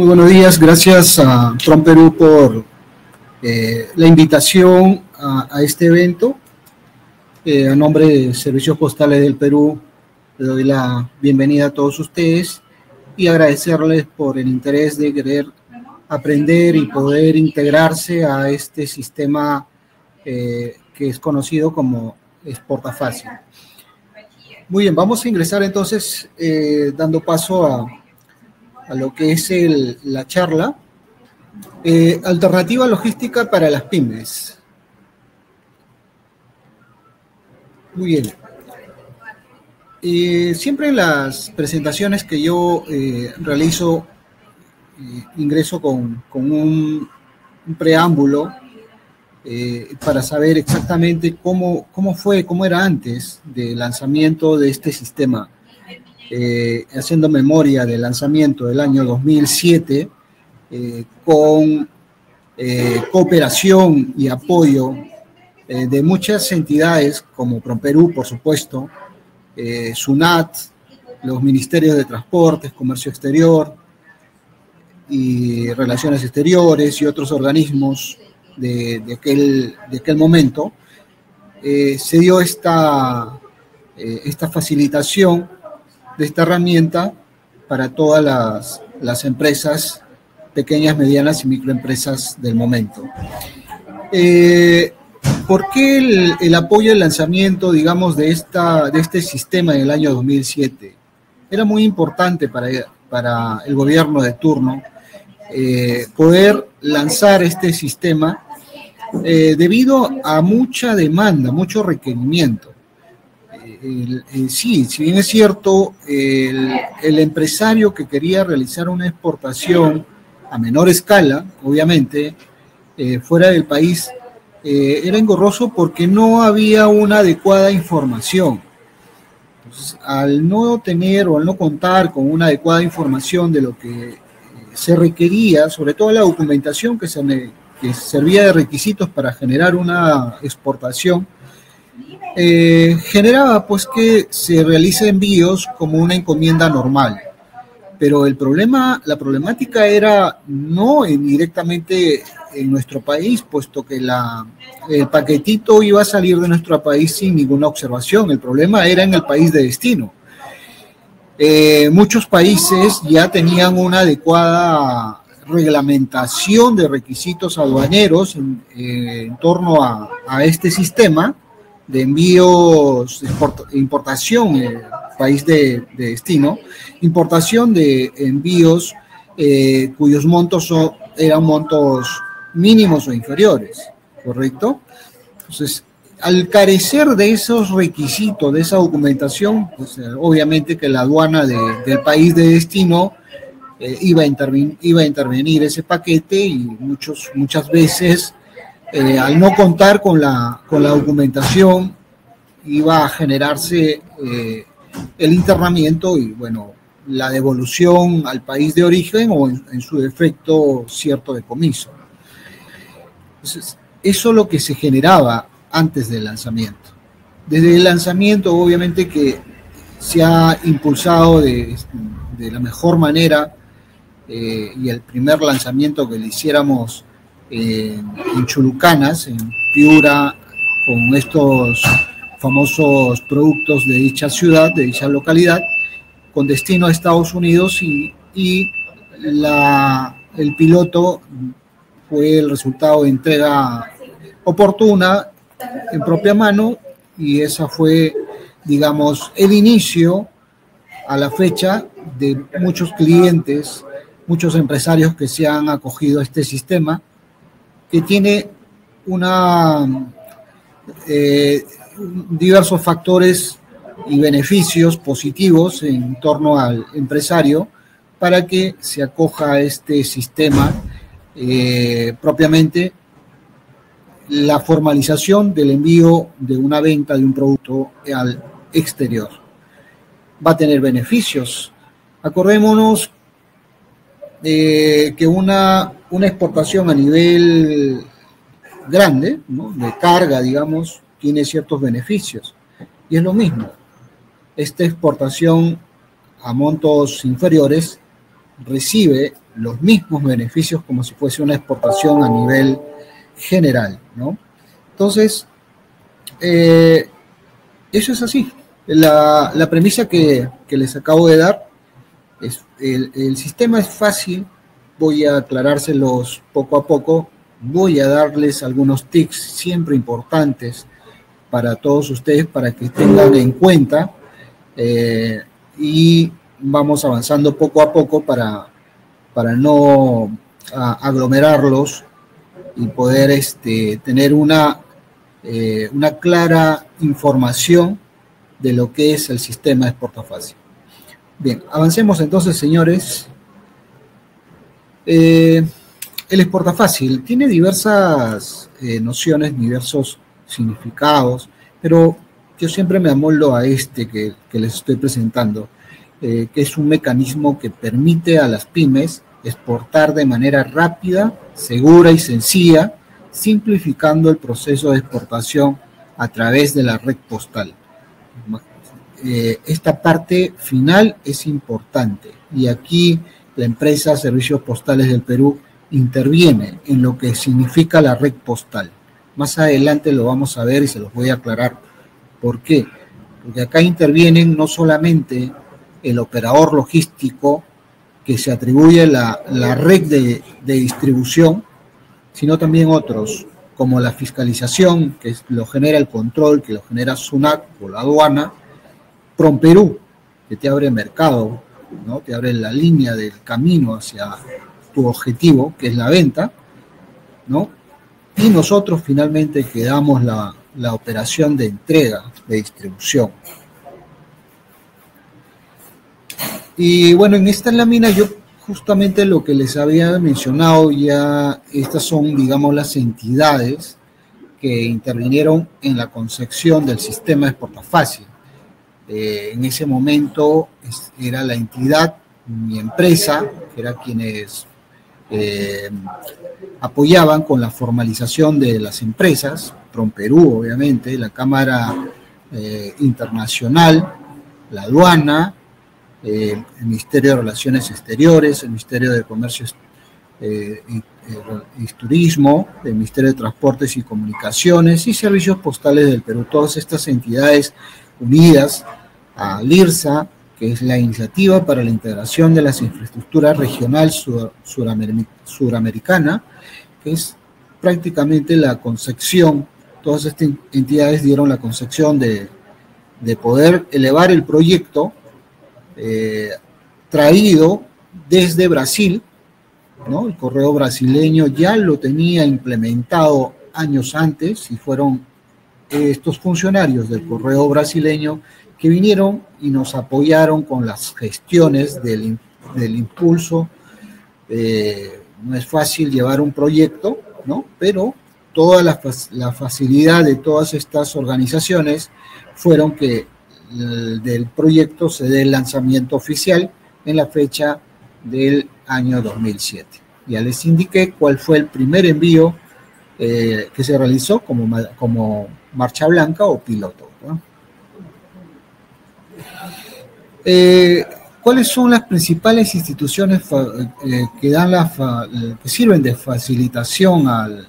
Muy buenos días, gracias a Trump Perú por eh, la invitación a, este evento. Eh, a nombre de Servicios Postales del Perú, le doy la bienvenida a todos ustedes y agradecerles por el interés de querer aprender y poder integrarse a este sistema eh, que es conocido como Exporta Fácil. Muy bien, vamos a ingresar entonces dando paso a, a lo que es la charla. Eh, alternativa logística para las pymes. Muy bien. Eh, siempre en las presentaciones que yo eh, realizo, ingreso con, un, preámbulo para saber exactamente cómo, cómo fue, cómo era antes del lanzamiento de este sistema eh, haciendo memoria del lanzamiento del año 2007, eh, con eh, cooperación y apoyo de muchas entidades como ProPerú, por supuesto, SUNAT, los ministerios de Transportes, Comercio Exterior y Relaciones Exteriores y otros organismos de, aquel, de aquel, momento, se dio esta, esta facilitación de esta herramienta para todas las, empresas pequeñas, medianas y microempresas del momento. Eh, ¿Por qué el, apoyo al lanzamiento, digamos, de, esta, de este sistema en el año 2007? Era muy importante para, para el gobierno de turno eh, poder lanzar este sistema eh, debido a mucha demanda, mucho requerimiento sí, si bien es cierto, el, empresario que quería realizar una exportación a menor escala, obviamente, eh, fuera del país, eh, era engorroso porque no había una adecuada información. Entonces, al no tener o al no contar con una adecuada información de lo que eh, se requería, sobre todo la documentación que, se, que servía de requisitos para generar una exportación, eh, generaba pues que se realice envíos como una encomienda normal. Pero el problema, la problemática era no directamente en nuestro país, puesto que el paquetito iba a salir de nuestro país sin ninguna observación. El problema era en el país de destino. Eh, muchos países ya tenían una adecuada reglamentación de requisitos aduaneros en, eh, torno a, este sistema de envíos, importación, eh, país de, destino, importación de envíos eh, cuyos montos eran montos mínimos o inferiores, ¿correcto? Entonces, al carecer de esos requisitos, de esa documentación, pues eh, obviamente que la aduana del país de destino iba, a iba a intervenir ese paquete y muchos, muchas veces eh, al no contar con la, con la documentación, iba a generarse eh, el internamiento y, bueno, la devolución al país de origen o en, su defecto cierto decomiso. Entonces, eso es lo que se generaba antes del lanzamiento. Desde el lanzamiento, obviamente que se ha impulsado de, la mejor manera eh, y el primer lanzamiento que le hiciéramos en Chulucanas, en Piura, con estos famosos productos de dicha ciudad, de dicha localidad, con destino a Estados Unidos y, la, el piloto fue el resultado de entrega oportuna en propia mano y esa fue, digamos, el inicio a la fecha de muchos clientes, muchos empresarios que se han acogido a este sistema que tiene una eh, diversos factores y beneficios positivos en torno al empresario para que se acoja a este sistema eh, propiamente la formalización del envío de una venta de un producto al exterior. Va a tener beneficios. Acordémonos eh, que una una exportación a nivel grande, de carga, digamos, tiene ciertos beneficios. Y es lo mismo. Esta exportación a montos inferiores recibe los mismos beneficios como si fuese una exportación a nivel general, ¿no? Entonces, eh, eso es así. La, premisa que, les acabo de dar es el sistema es fácil, voy a aclarárselos poco a poco, voy a darles algunos tips siempre importantes para todos ustedes para que tengan en cuenta eh, y vamos avanzando poco a poco para, para no aglomerarlos y poder este, tener una, eh, una clara información de lo que es el sistema de fácil. Bien, avancemos entonces, señores. Eh, el fácil tiene diversas eh, nociones, diversos significados, pero yo siempre me amoldo a este que, les estoy presentando, eh, que es un mecanismo que permite a las pymes exportar de manera rápida, segura y sencilla, simplificando el proceso de exportación a través de la red postal. Esta parte final es importante y aquí la empresa Servicios Postales del Perú interviene en lo que significa la red postal. Más adelante lo vamos a ver y se los voy a aclarar por qué. Porque acá intervienen no solamente el operador logístico que se atribuye la, la red de, de, distribución, sino también otros, como la fiscalización, que lo genera el control, que lo genera SUNAC o la aduana, PROMPERÚ, que te abre mercado, ¿no? te abre la línea del camino hacia tu objetivo, que es la venta, ¿no? Y nosotros finalmente quedamos la, la operación de entrega, de distribución. Y bueno, en esta lámina yo justamente lo que les había mencionado ya, estas son, digamos, las entidades que intervinieron en la concepción del sistema de portafácil. Eh, en ese momento era la entidad, mi empresa, que era quienes eh, apoyaban con la formalización de las empresas, Perú, obviamente, la Cámara eh, Internacional, la aduana, el Ministerio de Relaciones Exteriores, el Ministerio de Comercio y, Turismo, el Ministerio de Transportes y Comunicaciones y Servicios Postales del Perú. Todas estas entidades unidas a LIRSA, que es la iniciativa para la integración de las infraestructuras regional suramericana, que es prácticamente la concepción, todas estas entidades dieron la concepción de, poder elevar el proyecto eh, traído desde Brasil. El correo brasileño ya lo tenía implementado años antes y fueron estos funcionarios del correo brasileño que vinieron y nos apoyaron con las gestiones del, impulso. Eh, no es fácil llevar un proyecto, ¿no? Pero toda la, facilidad de todas estas organizaciones fueron que del proyecto se dé el lanzamiento oficial en la fecha del año 2007. Ya les indiqué cuál fue el primer envío eh, que se realizó como, como marcha blanca o piloto. Eh, ¿Cuáles son las principales instituciones eh, que, dan la que sirven de facilitación al,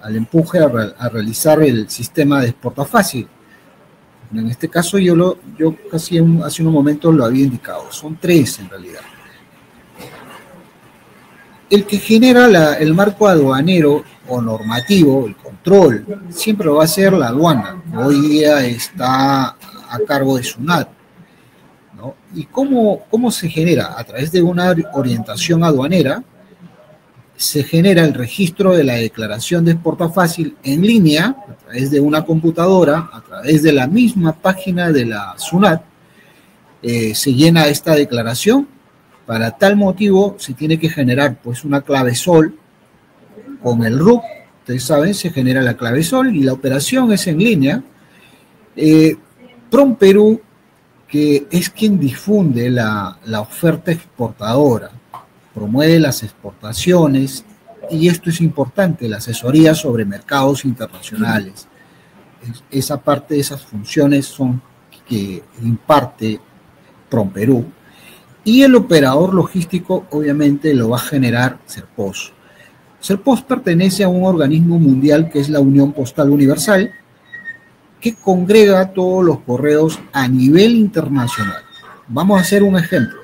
al empuje a, realizar el sistema de exporta fácil? En este caso yo, lo, yo casi hace unos momentos lo había indicado, son tres en realidad. El que genera el marco aduanero o normativo, el control, siempre va a ser la aduana. Hoy día está a cargo de SUNAT ¿Y cómo, cómo se genera? A través de una orientación aduanera, se genera el registro de la declaración de exporta fácil en línea, a través de una computadora, a través de la misma página de la SUNAT, eh, se llena esta declaración. Para tal motivo se tiene que generar pues una clave sol con el RUC, ustedes saben, se genera la clave sol y la operación es en línea. Eh, Prom Perú que es quien difunde la, oferta exportadora, promueve las exportaciones y esto es importante, la asesoría sobre mercados internacionales. esa parte de esas funciones son que imparte PromPerú. Y el operador logístico obviamente lo va a generar Serpos. Serpos pertenece a un organismo mundial que es la Unión Postal Universal, que congrega todos los correos a nivel internacional. Vamos a hacer un ejemplo.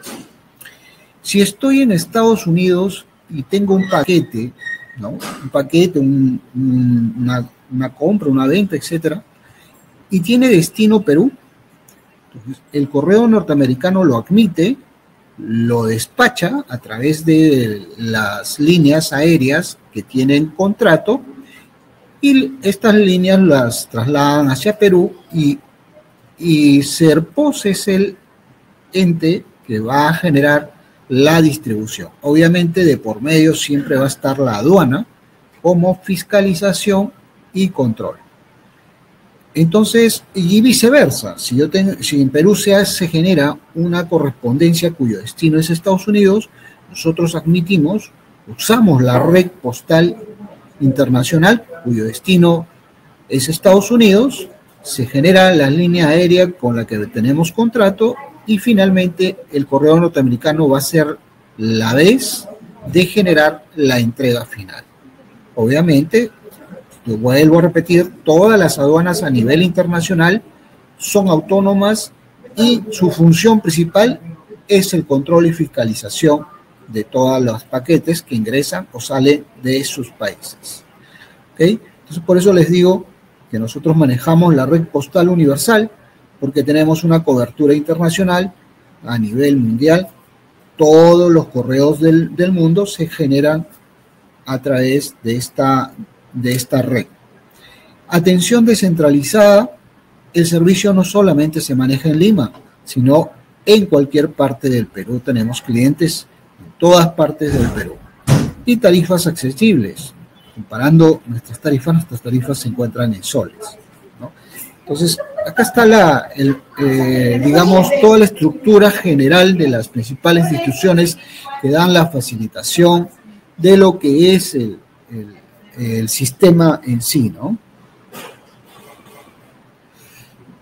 Si estoy en Estados Unidos y tengo un paquete, ¿no? un paquete, una, compra, una venta, etcétera, y tiene destino Perú, el correo norteamericano lo admite, lo despacha a través de las líneas aéreas que tienen contrato y estas líneas las trasladan hacia Perú y, y Serpos es el ente que va a generar la distribución. Obviamente de por medio siempre va a estar la aduana como fiscalización y control. Entonces, y viceversa, si, yo tengo, si en Perú se, se genera una correspondencia cuyo destino es Estados Unidos, nosotros admitimos, usamos la red postal internacional cuyo destino es Estados Unidos, se genera la línea aérea con la que tenemos contrato y finalmente el correo norteamericano va a ser la vez de generar la entrega final. Obviamente, vuelvo a repetir, todas las aduanas a nivel internacional son autónomas y su función principal es el control y fiscalización de todos los paquetes que ingresan o salen de sus países. Entonces, por eso les digo que nosotros manejamos la red postal universal porque tenemos una cobertura internacional a nivel mundial. Todos los correos del, mundo se generan a través de esta, de esta red. Atención descentralizada, el servicio no solamente se maneja en Lima, sino en cualquier parte del Perú. Tenemos clientes en todas partes del Perú. Y tarifas accesibles comparando nuestras tarifas, nuestras tarifas se encuentran en soles. Entonces, acá está la, eh, digamos, toda la estructura general de las principales instituciones que dan la facilitación de lo que es el, el sistema en sí, ¿no?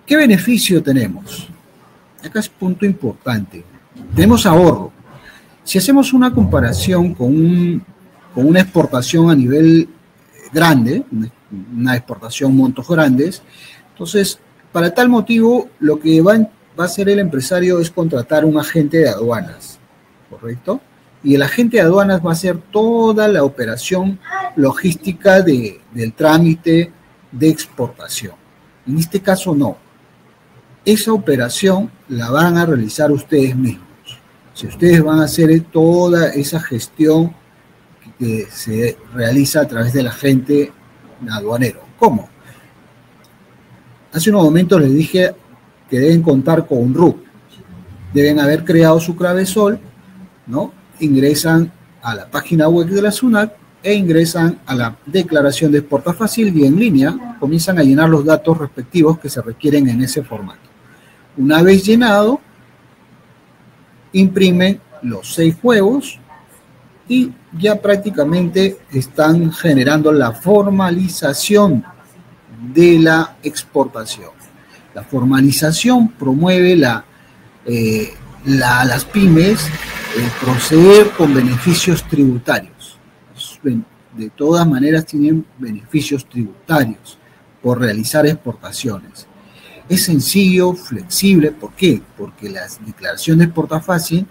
¿Qué beneficio tenemos? Acá es punto importante. Tenemos ahorro. Si hacemos una comparación con un con una exportación a nivel grande, una exportación montos grandes. Entonces, para tal motivo, lo que va, a hacer el empresario es contratar un agente de aduanas, ¿correcto? Y el agente de aduanas va a hacer toda la operación logística de, del trámite de exportación. En este caso no. Esa operación la van a realizar ustedes mismos. Si ustedes van a hacer toda esa gestión que se realiza a través del agente aduanero. ¿Cómo? Hace unos momentos les dije que deben contar con un RUC. Deben haber creado su Sol, ¿no? Ingresan a la página web de la SUNAT e ingresan a la declaración de exporta fácil y en línea comienzan a llenar los datos respectivos que se requieren en ese formato. Una vez llenado, imprimen los seis juegos y ya prácticamente están generando la formalización de la exportación. La formalización promueve la, eh, las pymes proceder con beneficios tributarios. De todas maneras tienen beneficios tributarios por realizar exportaciones. Es sencillo, flexible, ¿por qué? Porque las declaraciones fácil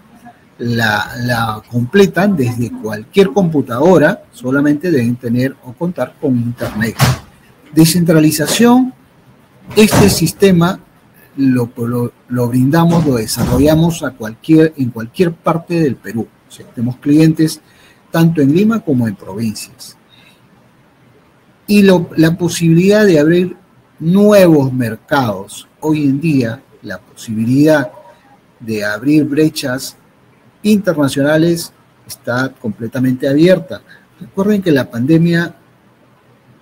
la, completan desde cualquier computadora, solamente deben tener o contar con Internet. Descentralización, este sistema lo, lo, brindamos, lo desarrollamos a cualquier, en cualquier parte del Perú. tenemos clientes tanto en Lima como en provincias. Y la posibilidad de abrir nuevos mercados. Hoy en día, la posibilidad de abrir brechas internacionales está completamente abierta. Recuerden que la pandemia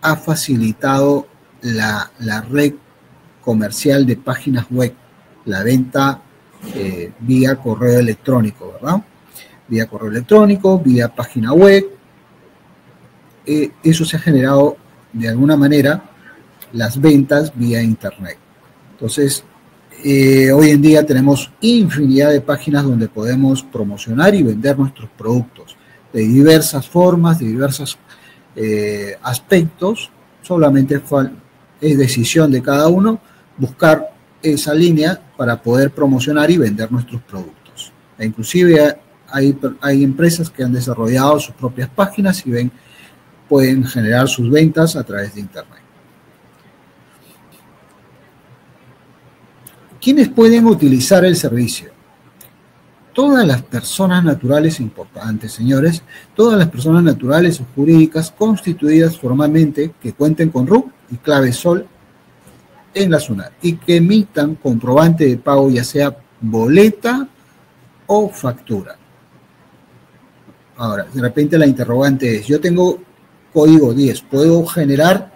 ha facilitado la, red comercial de páginas web, la venta eh, vía correo electrónico, ¿verdad? Vía correo electrónico, vía página web. Eh, eso se ha generado de alguna manera las ventas vía internet. Entonces, Eh, hoy en día tenemos infinidad de páginas donde podemos promocionar y vender nuestros productos de diversas formas, de diversos eh, aspectos. Solamente es decisión de cada uno buscar esa línea para poder promocionar y vender nuestros productos. E inclusive hay, hay empresas que han desarrollado sus propias páginas y ven, pueden generar sus ventas a través de Internet. ¿Quiénes pueden utilizar el servicio? Todas las personas naturales importantes, señores, todas las personas naturales o jurídicas constituidas formalmente que cuenten con RUC y clave SOL en la zona y que emitan comprobante de pago ya sea boleta o factura. Ahora, de repente la interrogante es, yo tengo código 10, ¿puedo generar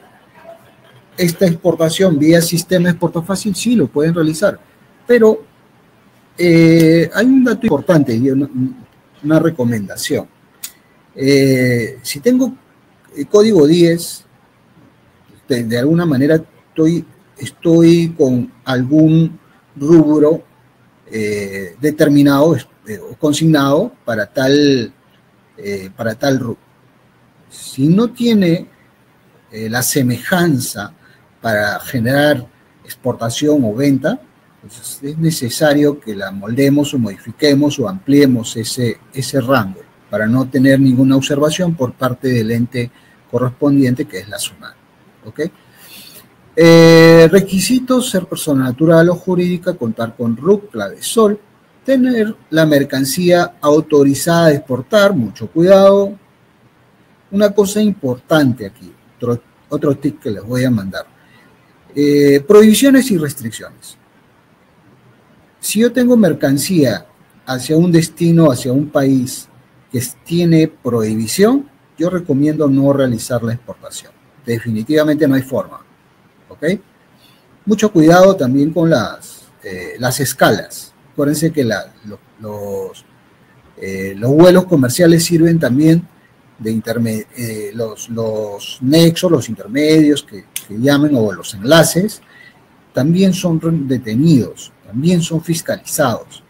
esta exportación vía sistema exporto fácil? Sí, lo pueden realizar, pero eh, hay un dato importante y una, recomendación. Eh, si tengo el código 10, de, alguna manera estoy, estoy con algún rubro eh, determinado o consignado para tal, para tal rubro. Si no tiene la semejanza para generar exportación o venta, pues es necesario que la moldemos o modifiquemos o ampliemos ese, ese rango para no tener ninguna observación por parte del ente correspondiente que es la SUNAT. ¿ok? Eh, requisitos, ser persona natural o jurídica, contar con RUC, clave SOL, tener la mercancía autorizada a exportar, mucho cuidado. Una cosa importante aquí, otro, otro tip que les voy a mandar. Eh, prohibiciones y restricciones. Si yo tengo mercancía hacia un destino, hacia un país que tiene prohibición, yo recomiendo no realizar la exportación. Definitivamente no hay forma. ¿Ok? Mucho cuidado también con las, eh, las escalas. Acuérdense que los, eh, los vuelos comerciales sirven también de eh, los, los, nexos, los intermedios que, que, llamen o los enlaces, también son detenidos, también son fiscalizados.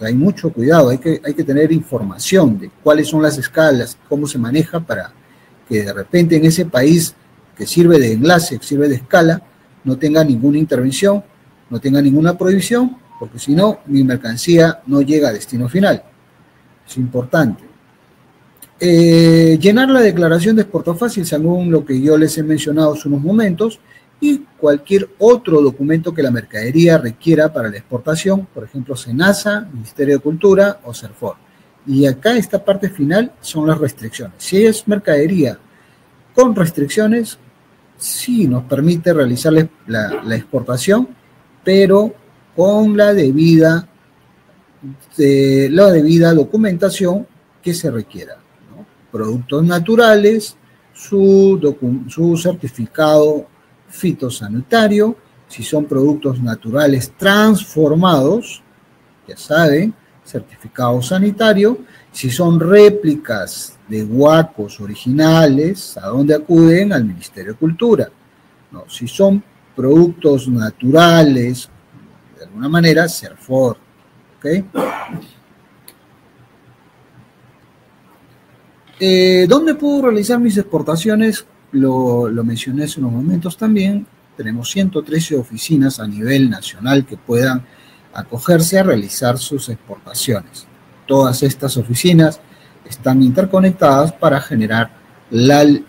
hay mucho cuidado, hay que, hay que tener información de cuáles son las escalas, cómo se maneja para que de repente en ese país que sirve de enlace, que sirve de escala, no tenga ninguna intervención, no tenga ninguna prohibición, porque si no, mi mercancía no llega a destino final. Es importante. Eh, llenar la declaración de exporto fácil según lo que yo les he mencionado hace unos momentos y cualquier otro documento que la mercadería requiera para la exportación, por ejemplo, SENASA, Ministerio de Cultura o CERFOR. Y acá esta parte final son las restricciones. Si es mercadería con restricciones, sí nos permite realizar la, la exportación, pero con la debida, de, la debida documentación que se requiera productos naturales, su, su certificado fitosanitario, si son productos naturales transformados, ya saben, certificado sanitario, si son réplicas de huacos originales, ¿a dónde acuden? Al Ministerio de Cultura. No, si son productos naturales, de alguna manera, CERFOR. ¿ok? Eh, ¿Dónde puedo realizar mis exportaciones? Lo, mencioné hace unos momentos también. Tenemos 113 oficinas a nivel nacional que puedan acogerse a realizar sus exportaciones. Todas estas oficinas están interconectadas para generar el,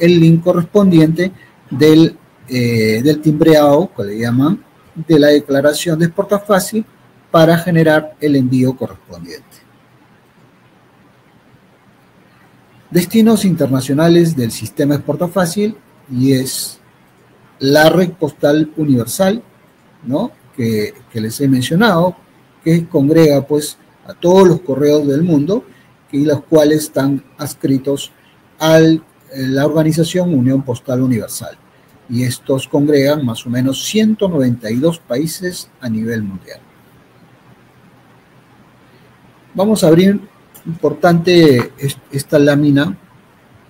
link correspondiente del, eh, del timbreado, que le llaman, de la declaración de exporta fácil para generar el envío correspondiente. Destinos internacionales del sistema Exporta Fácil y es la red postal universal, ¿no? Que, les he mencionado, que congrega pues a todos los correos del mundo y los cuales están adscritos a la organización Unión Postal Universal. Y estos congregan más o menos 192 países a nivel mundial. Vamos a abrir importante esta lámina,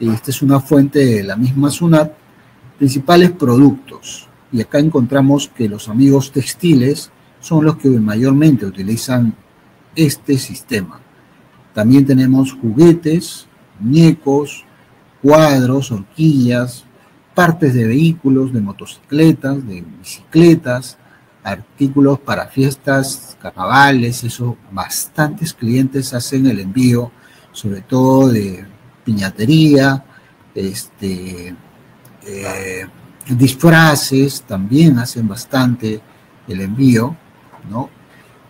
esta es una fuente de la misma SUNAT, principales productos. y acá encontramos que los amigos textiles son los que mayormente utilizan este sistema. También tenemos juguetes, muñecos, cuadros, horquillas, partes de vehículos, de motocicletas, de bicicletas, artículos para fiestas, carnavales, eso, bastantes clientes hacen el envío, sobre todo de piñatería, este, eh, disfraces, también hacen bastante el envío, ¿no?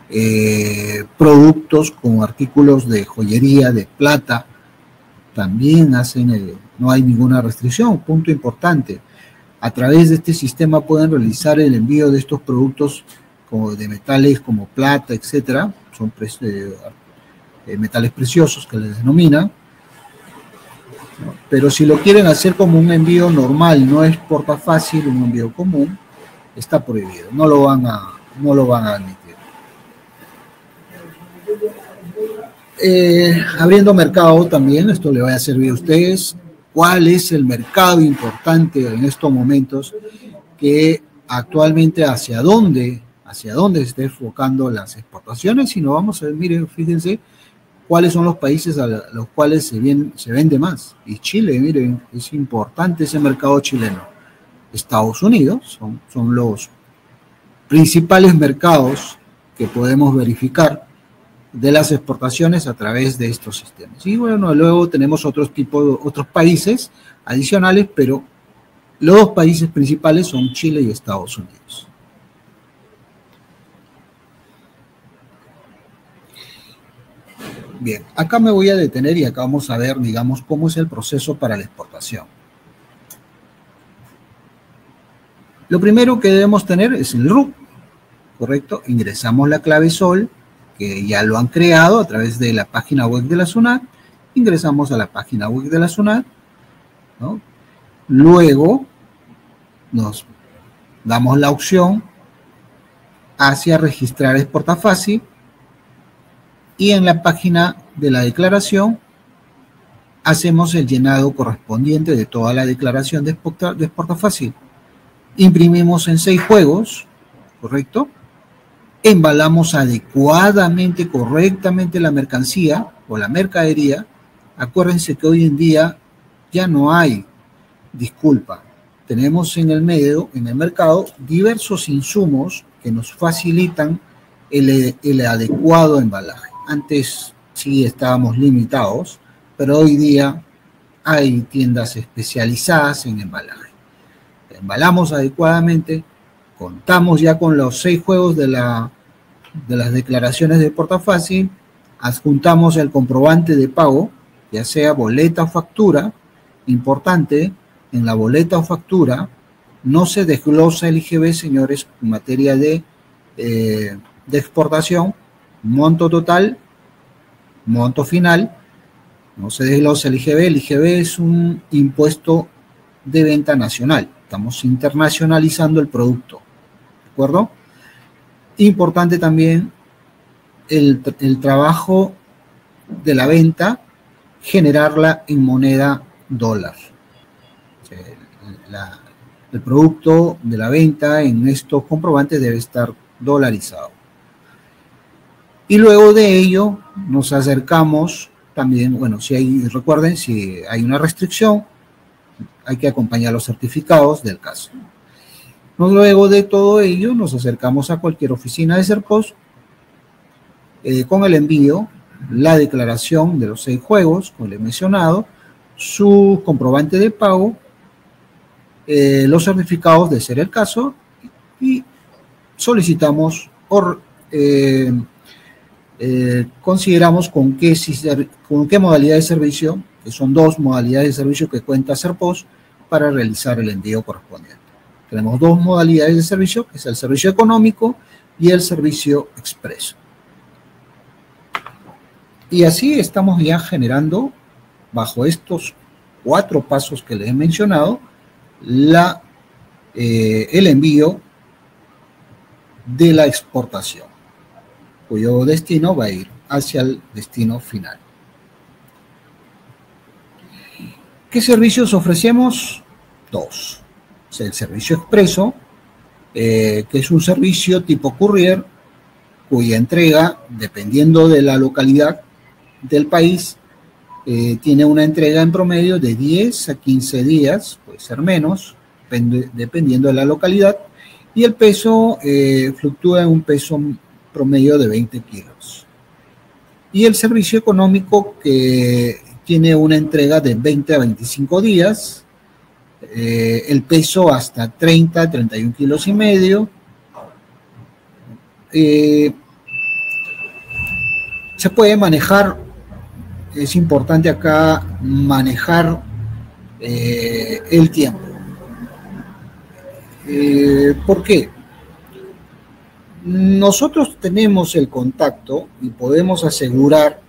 Eh, productos como artículos de joyería, de plata, también hacen, el, no hay ninguna restricción, punto importante. A través de este sistema pueden realizar el envío de estos productos como de metales como plata, etcétera, son eh, eh, metales preciosos que les denomina. Pero si lo quieren hacer como un envío normal, no es porta fácil, un envío común, está prohibido, no lo van a, no lo van a admitir. Eh, abriendo mercado también, esto le va a servir a ustedes. ¿Cuál es el mercado importante en estos momentos que actualmente hacia dónde, hacia dónde se está enfocando las exportaciones? Si no vamos a ver, miren, fíjense cuáles son los países a los cuales se, se vende más. Y Chile, miren, es importante ese mercado chileno. Estados Unidos son, son los principales mercados que podemos verificar de las exportaciones a través de estos sistemas. Y bueno, luego tenemos otros tipos, otros países adicionales, pero los dos países principales son Chile y Estados Unidos. Bien, acá me voy a detener y acá vamos a ver, digamos, cómo es el proceso para la exportación. Lo primero que debemos tener es el RUP, ¿correcto? Ingresamos la clave SOL que ya lo han creado a través de la página web de la SUNAT. Ingresamos a la página web de la SUNAT. Luego nos damos la opción hacia registrar exporta fácil y en la página de la declaración hacemos el llenado correspondiente de toda la declaración de exporta fácil. Imprimimos en seis juegos, ¿correcto? Embalamos adecuadamente, correctamente la mercancía o la mercadería, acuérdense que hoy en día ya no hay disculpa. Tenemos en el medio, en el mercado, diversos insumos que nos facilitan el, el adecuado embalaje. Antes sí estábamos limitados, pero hoy día hay tiendas especializadas en embalaje. Embalamos adecuadamente, contamos ya con los seis juegos de, la, de las declaraciones de portafácil, adjuntamos el comprobante de pago, ya sea boleta o factura, importante, en la boleta o factura no se desglosa el IGB, señores, en materia de, eh, de exportación, monto total, monto final, no se desglosa el IGB, el IGB es un impuesto de venta nacional, estamos internacionalizando el producto acuerdo? Importante también el, trabajo de la venta, generarla en moneda dólar. el producto de la venta en estos comprobantes debe estar dolarizado. Y luego de ello nos acercamos también, bueno, si hay, recuerden, si hay una restricción, hay que acompañar los certificados del caso. Luego de todo ello, nos acercamos a cualquier oficina de Serpos eh, con el envío, la declaración de los seis juegos, como le he mencionado, su comprobante de pago, eh, los certificados de ser el caso y solicitamos o eh, consideramos con qué, con qué modalidad de servicio, que son dos modalidades de servicio que cuenta Serpos para realizar el envío correspondiente. Tenemos dos modalidades de servicio, que es el servicio económico y el servicio expreso. Y así estamos ya generando, bajo estos cuatro pasos que les he mencionado, la, eh, el envío de la exportación, cuyo destino va a ir hacia el destino final. ¿Qué servicios ofrecemos? Dos el servicio expreso, que es un servicio tipo courier cuya entrega, dependiendo de la localidad del país, tiene una entrega en promedio de 10 a 15 días, puede ser menos, dependiendo de la localidad, y el peso fluctúa en un peso promedio de 20 kilos. Y el servicio económico que tiene una entrega de 20 a 25 días, eh, el peso hasta 30, 31 kilos y medio. Eh, se puede manejar, es importante acá manejar eh, el tiempo. ¿Por qué? nosotros tenemos el contacto y podemos asegurar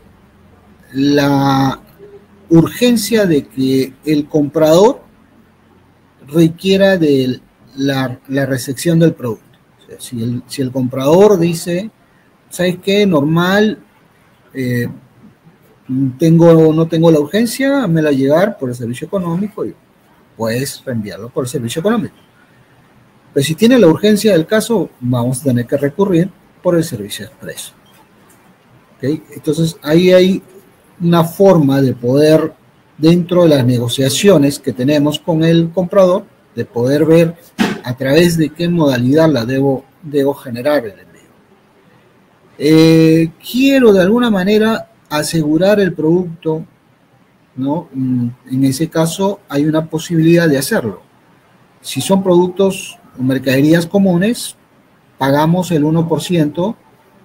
la urgencia de que el comprador requiera de la, recepción del producto. si, el, comprador dice, ¿sabes qué? Normal, eh, tengo, no tengo la urgencia, me la llegar por el servicio económico y puedes reenviarlo por el servicio económico. Pero si tiene la urgencia del caso, vamos a tener que recurrir por el servicio expreso. Entonces, ahí hay una forma de poder, dentro de las negociaciones que tenemos con el comprador, de poder ver a través de qué modalidad la debo, debo generar el envío. Eh, quiero de alguna manera asegurar el producto, ¿no? Mm, en ese caso hay una posibilidad de hacerlo. Si son productos mercaderías comunes, pagamos el 1%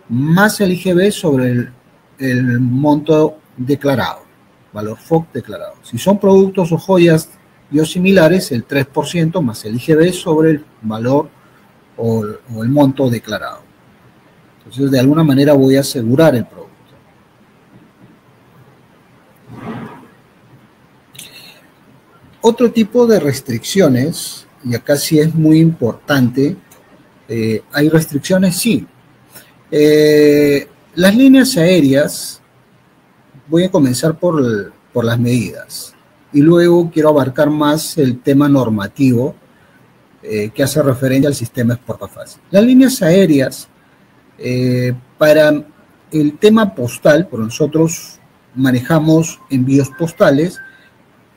más el IGB sobre el, monto declarado, valor FOC declarado. Si son productos o joyas biosimilares, el 3% más el IGB sobre el valor o, el monto declarado. Entonces, de alguna manera voy a asegurar el producto. Otro tipo de restricciones y acá sí es muy importante, eh, ¿hay restricciones? Sí. Eh, las líneas aéreas, voy a comenzar por, por, las medidas y luego quiero abarcar más el tema normativo eh, que hace referencia al sistema exportafácil. Las líneas aéreas, para el tema postal, por nosotros manejamos envíos postales,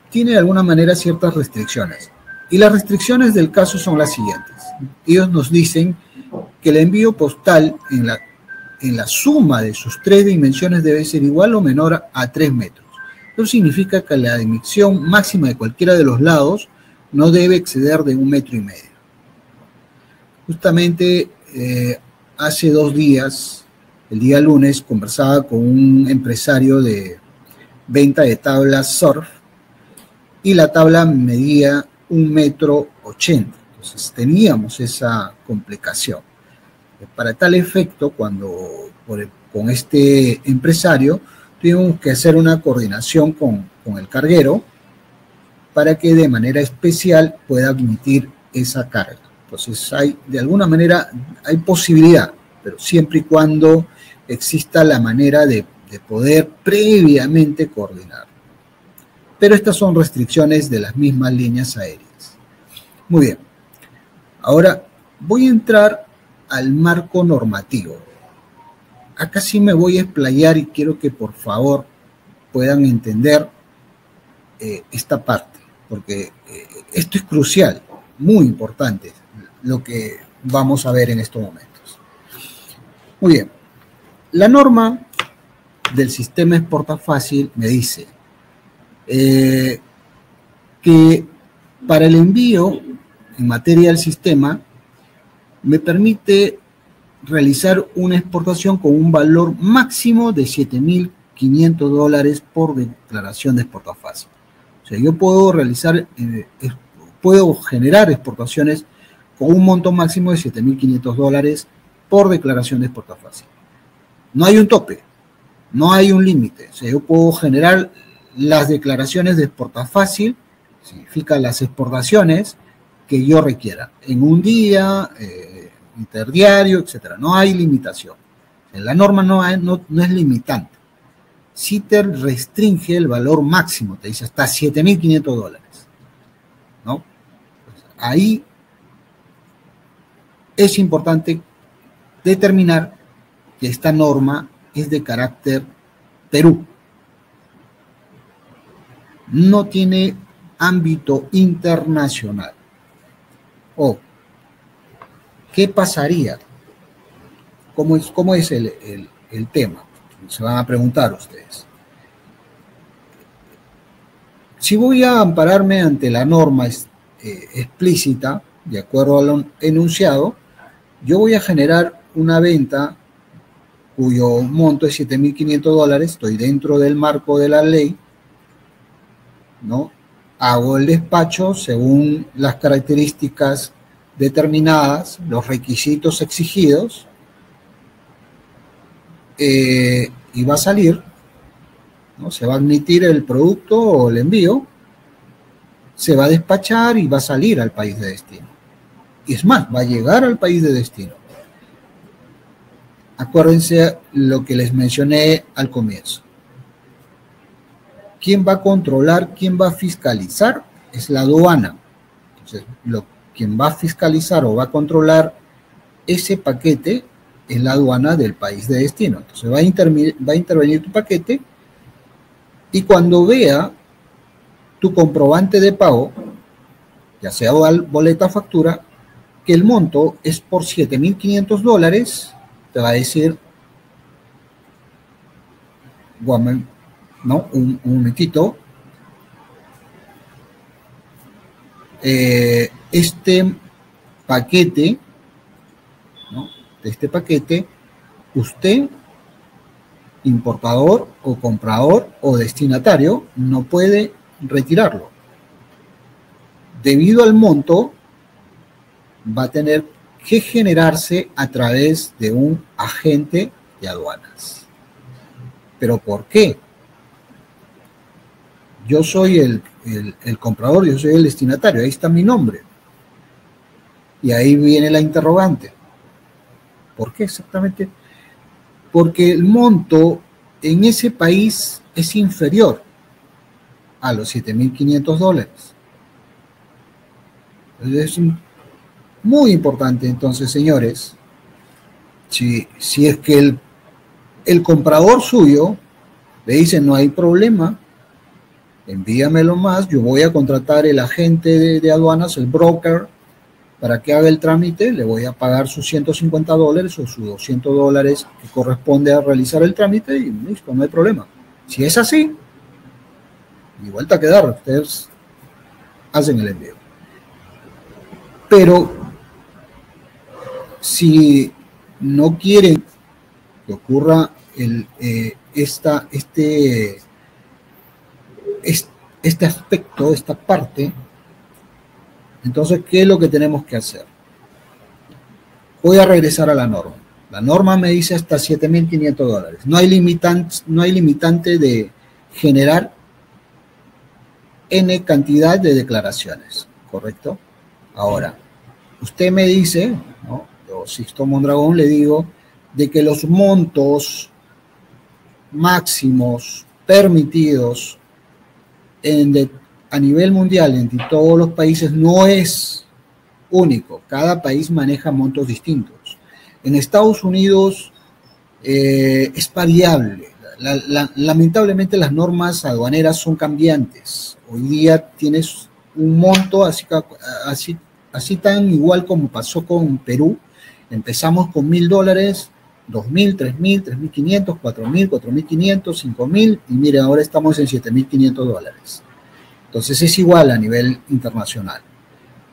tiene de alguna manera ciertas restricciones. Y las restricciones del caso son las siguientes. Ellos nos dicen que el envío postal en la, en la suma de sus tres dimensiones debe ser igual o menor a 3 metros. Eso significa que la dimensión máxima de cualquiera de los lados no debe exceder de un metro y medio. Justamente eh, hace dos días, el día lunes, conversaba con un empresario de venta de tablas surf y la tabla medía un metro ochenta. Entonces teníamos esa complicación. Para tal efecto, cuando con este empresario tuvimos que hacer una coordinación con, el carguero para que de manera especial pueda admitir esa carga. Entonces hay, de alguna manera, hay posibilidad, pero siempre y cuando exista la manera de poder previamente coordinar pero estas son restricciones de las mismas líneas aéreas. Muy bien, ahora voy a entrar al marco normativo. Acá sí me voy a explayar y quiero que por favor puedan entender eh, esta parte, porque eh, esto es crucial, muy importante, lo que vamos a ver en estos momentos. Muy bien, la norma del sistema exporta fácil me dice eh, que para el envío en materia del sistema me permite realizar una exportación con un valor máximo de 7.500 dólares por declaración de exportación. O sea, yo puedo realizar, eh, puedo generar exportaciones con un monto máximo de 7.500 dólares por declaración de exportación. No hay un tope, no hay un límite. O sea, yo puedo generar las declaraciones de exporta fácil, significa las exportaciones que yo requiera, en un día, eh, interdiario, etcétera. No hay limitación. La norma no, no, es limitante. Si te restringe el valor máximo, te dice hasta 7.500 dólares. ¿no? ahí es importante determinar que esta norma es de carácter Perú. No tiene ámbito internacional. O, ¿qué pasaría? ¿Cómo es, cómo es el, tema? Se van a preguntar ustedes. Si voy a ampararme ante la norma eh, explícita, de acuerdo al enunciado, yo voy a generar una venta cuyo monto es 7.500 dólares, estoy dentro del marco de la ley, ¿no? Hago el despacho según las características determinadas, los requisitos exigidos, eh, y va a salir, ¿no? Se va a admitir el producto o el envío, se va a despachar y va a salir al país de destino. Y es más, va a llegar al país de destino. Acuérdense lo que les mencioné al comienzo. ¿Quién va a controlar, quién va a fiscalizar? Es la aduana. Entonces, lo, quien va a fiscalizar o va a controlar ese paquete es la aduana del país de destino. Entonces va a, va a intervenir tu paquete y cuando vea tu comprobante de pago, ya sea boleta factura, que el monto es por 7.500 dólares, te va a decir, no, un, un momentito, eh, este paquete, ¿no? de este paquete, usted, importador o comprador o destinatario, no puede retirarlo. Debido al monto, va a tener que generarse a través de un agente de aduanas. ¿Pero por qué? Yo soy el, el, comprador, yo soy el destinatario, ahí está mi nombre. Y ahí viene la interrogante. ¿Por qué exactamente? Porque el monto en ese país es inferior a los 7.500 dólares. Es muy importante entonces, señores, si, si es que el, el comprador suyo le dice no hay problema, envíamelo más, yo voy a contratar el agente de, de, aduanas, el broker, para que haga el trámite, le voy a pagar sus 150 dólares o sus 200 dólares que corresponde a realizar el trámite y listo, no hay problema. Si es así, y vuelta a quedar, ustedes hacen el envío. Pero si no quieren que ocurra el, eh, esta, este, este aspecto, esta parte, entonces, ¿qué es lo que tenemos que hacer? Voy a regresar a la norma. La norma me dice hasta 7.500 dólares. No hay, limitante, no hay limitante de generar N cantidad de declaraciones, ¿correcto? Ahora, usted me dice, ¿no? yo Sixto Mondragón le digo, de que los montos máximos permitidos en, de, a nivel mundial entre todos los países no es único. Cada país maneja montos distintos. En Estados Unidos eh, es variable. lamentablemente las normas aduaneras son cambiantes. Hoy día tienes un monto así, así, tan igual como pasó con Perú. Empezamos con mil dólares, dos mil, tres mil, tres mil quinientos, cuatro mil, cuatro mil quinientos, cinco mil y miren, ahora estamos en siete mil quinientos dólares. Entonces es igual a nivel internacional.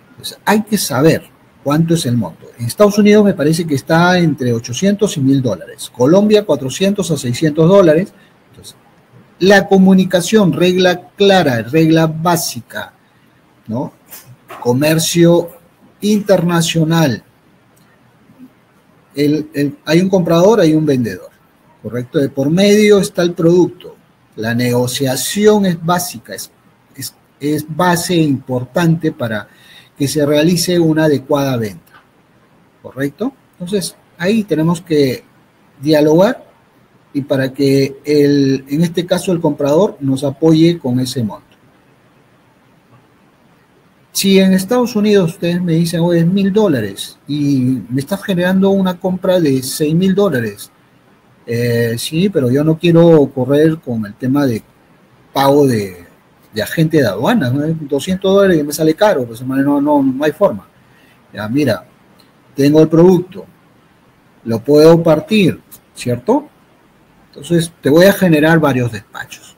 Entonces hay que saber cuánto es el monto. En Estados Unidos me parece que está entre 800 y 1000 dólares. Colombia 400 a 600 dólares. Entonces, la comunicación, regla clara, regla básica, ¿no? Comercio internacional. hay un comprador, hay un vendedor, ¿correcto? De por medio está el producto. La negociación es básica, es es base importante para que se realice una adecuada venta. ¿Correcto? Entonces, ahí tenemos que dialogar y para que el, en este caso el comprador nos apoye con ese monto. Si en Estados Unidos ustedes me dicen, oye, es mil dólares y me estás generando una compra de seis mil dólares, eh, sí, pero yo no quiero correr con el tema de pago de, agente de aduanas, 200 dólares y me sale caro, pues no, no, no hay forma. Ya, mira, tengo el producto, lo puedo partir, ¿cierto? Entonces te voy a generar varios despachos.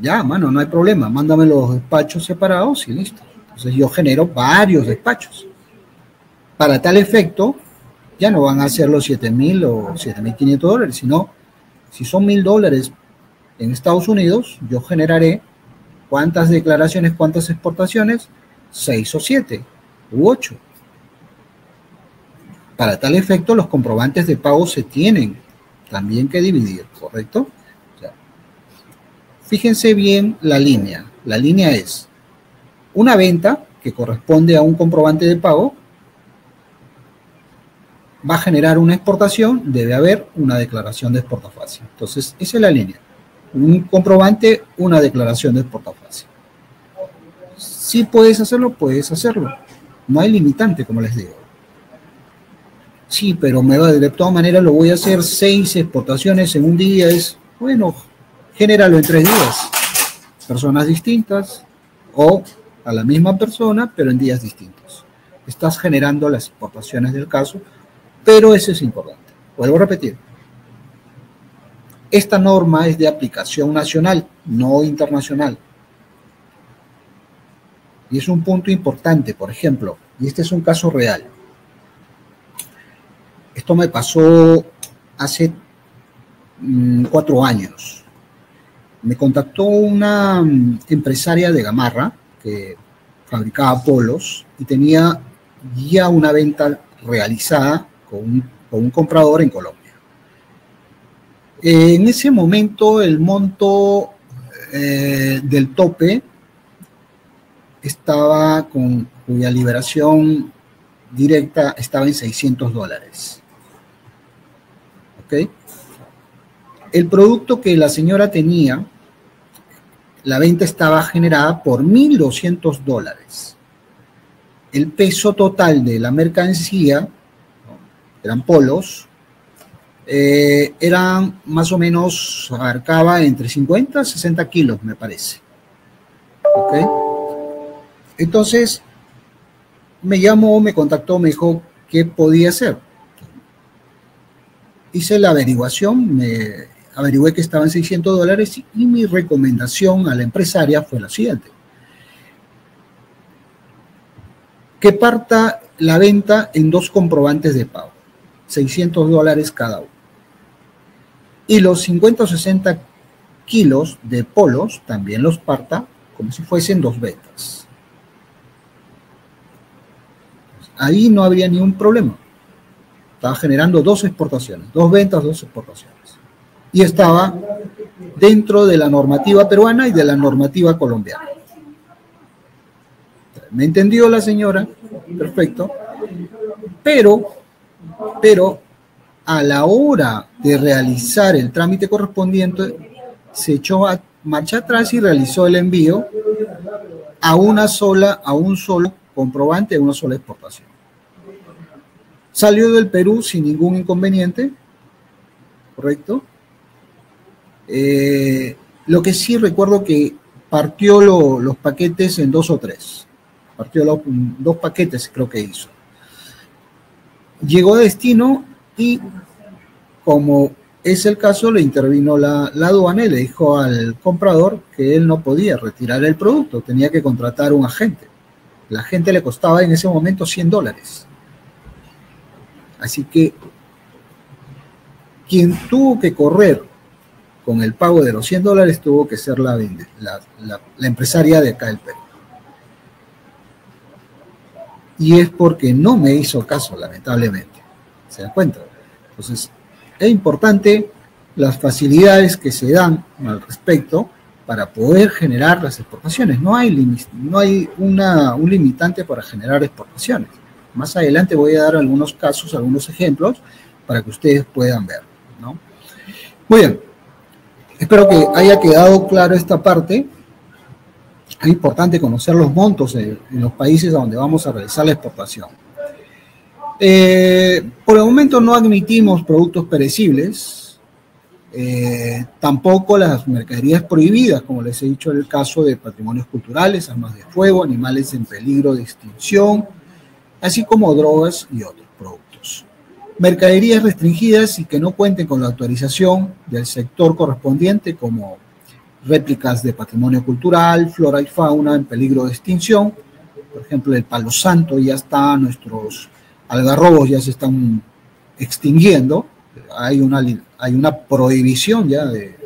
Ya, mano, no hay problema, mándame los despachos separados y listo. Entonces yo genero varios despachos. Para tal efecto, ya no van a ser los 7.000 o 7.500 dólares, sino si son 1.000 dólares en Estados Unidos, yo generaré cuántas declaraciones, cuántas exportaciones, 6 o 7 u 8. Para tal efecto, los comprobantes de pago se tienen también que dividir, ¿correcto? fíjense bien la línea. La línea es una venta que corresponde a un comprobante de pago va a generar una exportación, debe haber una declaración de exportación. Entonces, esa es la línea. Un comprobante, una declaración de exportación. Si puedes hacerlo, puedes hacerlo. No hay limitante, como les digo. Sí, pero me va, de todas maneras lo voy a hacer seis exportaciones en un día. Es, bueno, genéralo en tres días. Personas distintas o a la misma persona, pero en días distintos. Estás generando las exportaciones del caso, pero eso es importante. Vuelvo a repetir. Esta norma es de aplicación nacional, no internacional. Y es un punto importante, por ejemplo, y este es un caso real. Esto me pasó hace mm, cuatro años. Me contactó una mm, empresaria de Gamarra que fabricaba polos y tenía ya una venta realizada con un, comprador en Colombia. En ese momento el monto eh, del tope estaba con cuya liberación directa estaba en 600 dólares. El producto que la señora tenía, la venta estaba generada por 1.200 dólares. El peso total de la mercancía, eran polos, eh, eran más o menos, abarcaba entre 50 y 60 kilos, me parece. Entonces, me llamó, me contactó, me dijo qué podía hacer hice la averiguación, me averigüé que estaban 600 dólares y mi recomendación a la empresaria fue la siguiente. Que parta la venta en dos comprobantes de pago, 600 dólares cada uno. Y los 50 o 60 kilos de polos también los parta como si fuesen dos ventas. Ahí no habría ningún problema. Estaba generando dos exportaciones, dos ventas, dos exportaciones. Y estaba dentro de la normativa peruana y de la normativa colombiana. ¿Me entendió la señora? Perfecto. Pero, pero a la hora de realizar el trámite correspondiente, se echó a marcha atrás y realizó el envío a una sola, a un solo comprobante, a una sola exportación. Salió del Perú sin ningún inconveniente, ¿correcto? Eh, lo que sí recuerdo que partió los paquetes en dos o tres. Partió dos paquetes, creo que hizo. Llegó a destino y, como es el caso, le intervino la, la aduana y le dijo al comprador que él no podía retirar el producto, tenía que contratar un agente. La agente le costaba en ese momento 100 dólares. Así que quien tuvo que correr con el pago de los 100 dólares tuvo que ser la, la, empresaria de acá del Perú. Y es porque no me hizo caso, lamentablemente. ¿Se dan cuenta? Entonces, es importante las facilidades que se dan al respecto para poder generar las exportaciones. No hay, no hay una, un limitante para generar exportaciones. Más adelante voy a dar algunos casos, algunos ejemplos para que ustedes puedan ver. Muy bien, espero que haya quedado claro esta parte. Es importante conocer los montos en, los países a donde vamos a realizar la exportación. Eh, por el momento no admitimos productos perecibles, eh, tampoco las mercaderías prohibidas, como les he dicho en el caso de patrimonios culturales, armas de fuego, animales en peligro de extinción, así como drogas y otros productos. Mercaderías restringidas y que no cuenten con la autorización del sector correspondiente, como réplicas de patrimonio cultural, flora y fauna en peligro de extinción. Por ejemplo, el palo santo ya está, nuestros algarrobos ya se están extinguiendo. Hay una, hay una prohibición ya de,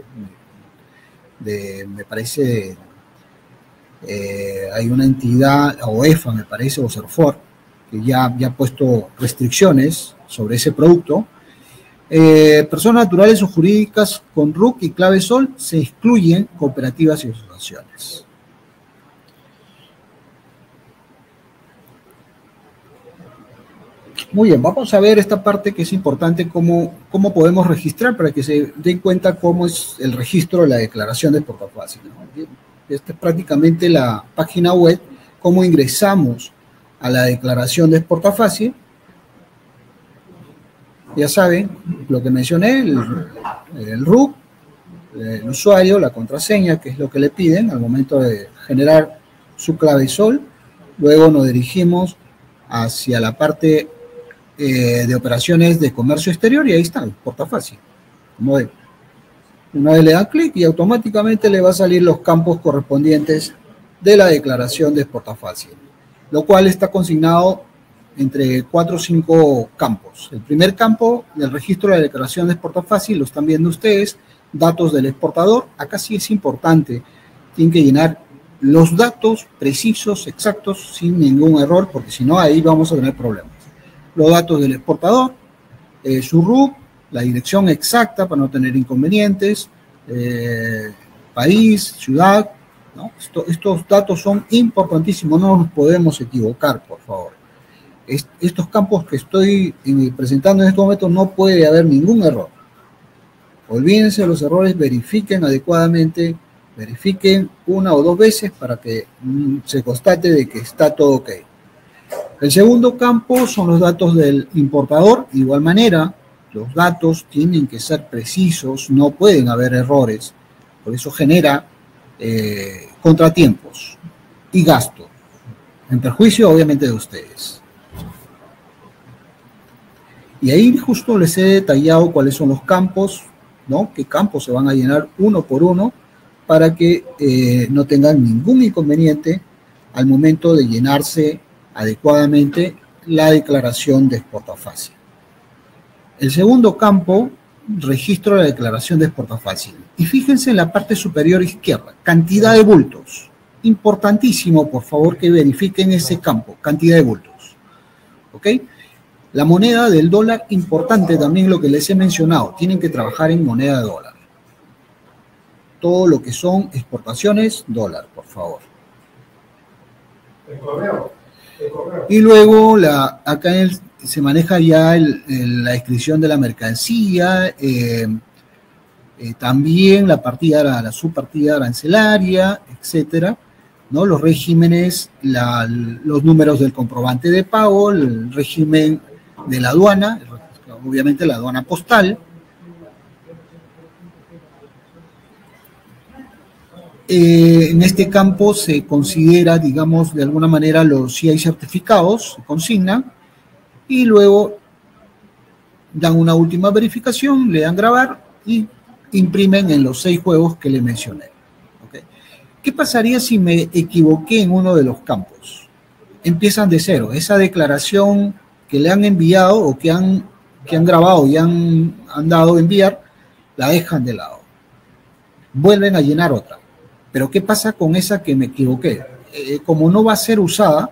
me parece, eh, hay una entidad, OEFA me parece, o CERFOR, que ya, ya ha puesto restricciones sobre ese producto eh, personas naturales o jurídicas con RUC y clave SOL se excluyen cooperativas y asociaciones. Muy bien, vamos a ver esta parte que es importante, cómo, cómo podemos registrar para que se den cuenta cómo es el registro de la declaración de portafolio. Esta es prácticamente la página web, cómo ingresamos a la declaración de portafolio ya saben lo que mencioné, el, RUC, el usuario, la contraseña, que es lo que le piden al momento de generar su clave sol. Luego nos dirigimos hacia la parte eh, de operaciones de comercio exterior y ahí está, portafolio. Como Una vez le dan clic y automáticamente le va a salir los campos correspondientes de la declaración de portafolio, lo cual está consignado entre cuatro o cinco campos. El primer campo del registro de la declaración de exporta fácil, lo están viendo ustedes, datos del exportador. Acá sí es importante, tienen que llenar los datos precisos, exactos, sin ningún error, porque si no, ahí vamos a tener problemas. Los datos del exportador, eh, su RUC, la dirección exacta para no tener inconvenientes, eh, país, ciudad. estos datos son importantísimos, no nos podemos equivocar, por favor estos campos que estoy eh, presentando en este momento no puede haber ningún error. Olvídense de los errores, verifiquen adecuadamente, verifiquen una o dos veces para que mm, se constate de que está todo ok. El segundo campo son los datos del importador. De igual manera, los datos tienen que ser precisos, no pueden haber errores. Por eso genera eh, contratiempos y gasto, en perjuicio obviamente de ustedes. Y ahí justo les he detallado cuáles son los campos, ¿no? Qué campos se van a llenar uno por uno para que eh, no tengan ningún inconveniente al momento de llenarse adecuadamente la declaración de exportación. El segundo campo, registro la declaración de exportación. Y fíjense en la parte superior izquierda, cantidad de bultos. Importantísimo, por favor, que verifiquen ese campo, cantidad de bultos. ¿Ok? La moneda del dólar, importante también lo que les he mencionado, tienen que trabajar en moneda de dólar. Todo lo que son exportaciones, dólar, por favor. Y luego la, acá se maneja ya la descripción de la mercancía, eh, eh, también la partida, la subpartida arancelaria, etcétera, ¿no? Los regímenes, los números del comprobante de pago, el régimen de la aduana, obviamente la aduana postal. Eh, en este campo se considera, digamos, de alguna manera, los, si certificados, se consignan, y luego dan una última verificación, le dan grabar y imprimen en los seis juegos que le mencioné. ¿Qué pasaría si me equivoqué en uno de los campos? Empiezan de cero. Esa declaración que le han enviado o que han, que han grabado y han, han dado enviar, la dejan de lado. Vuelven a llenar otra. Pero ¿qué pasa con esa que me equivoqué? Eh, como no va a ser usada,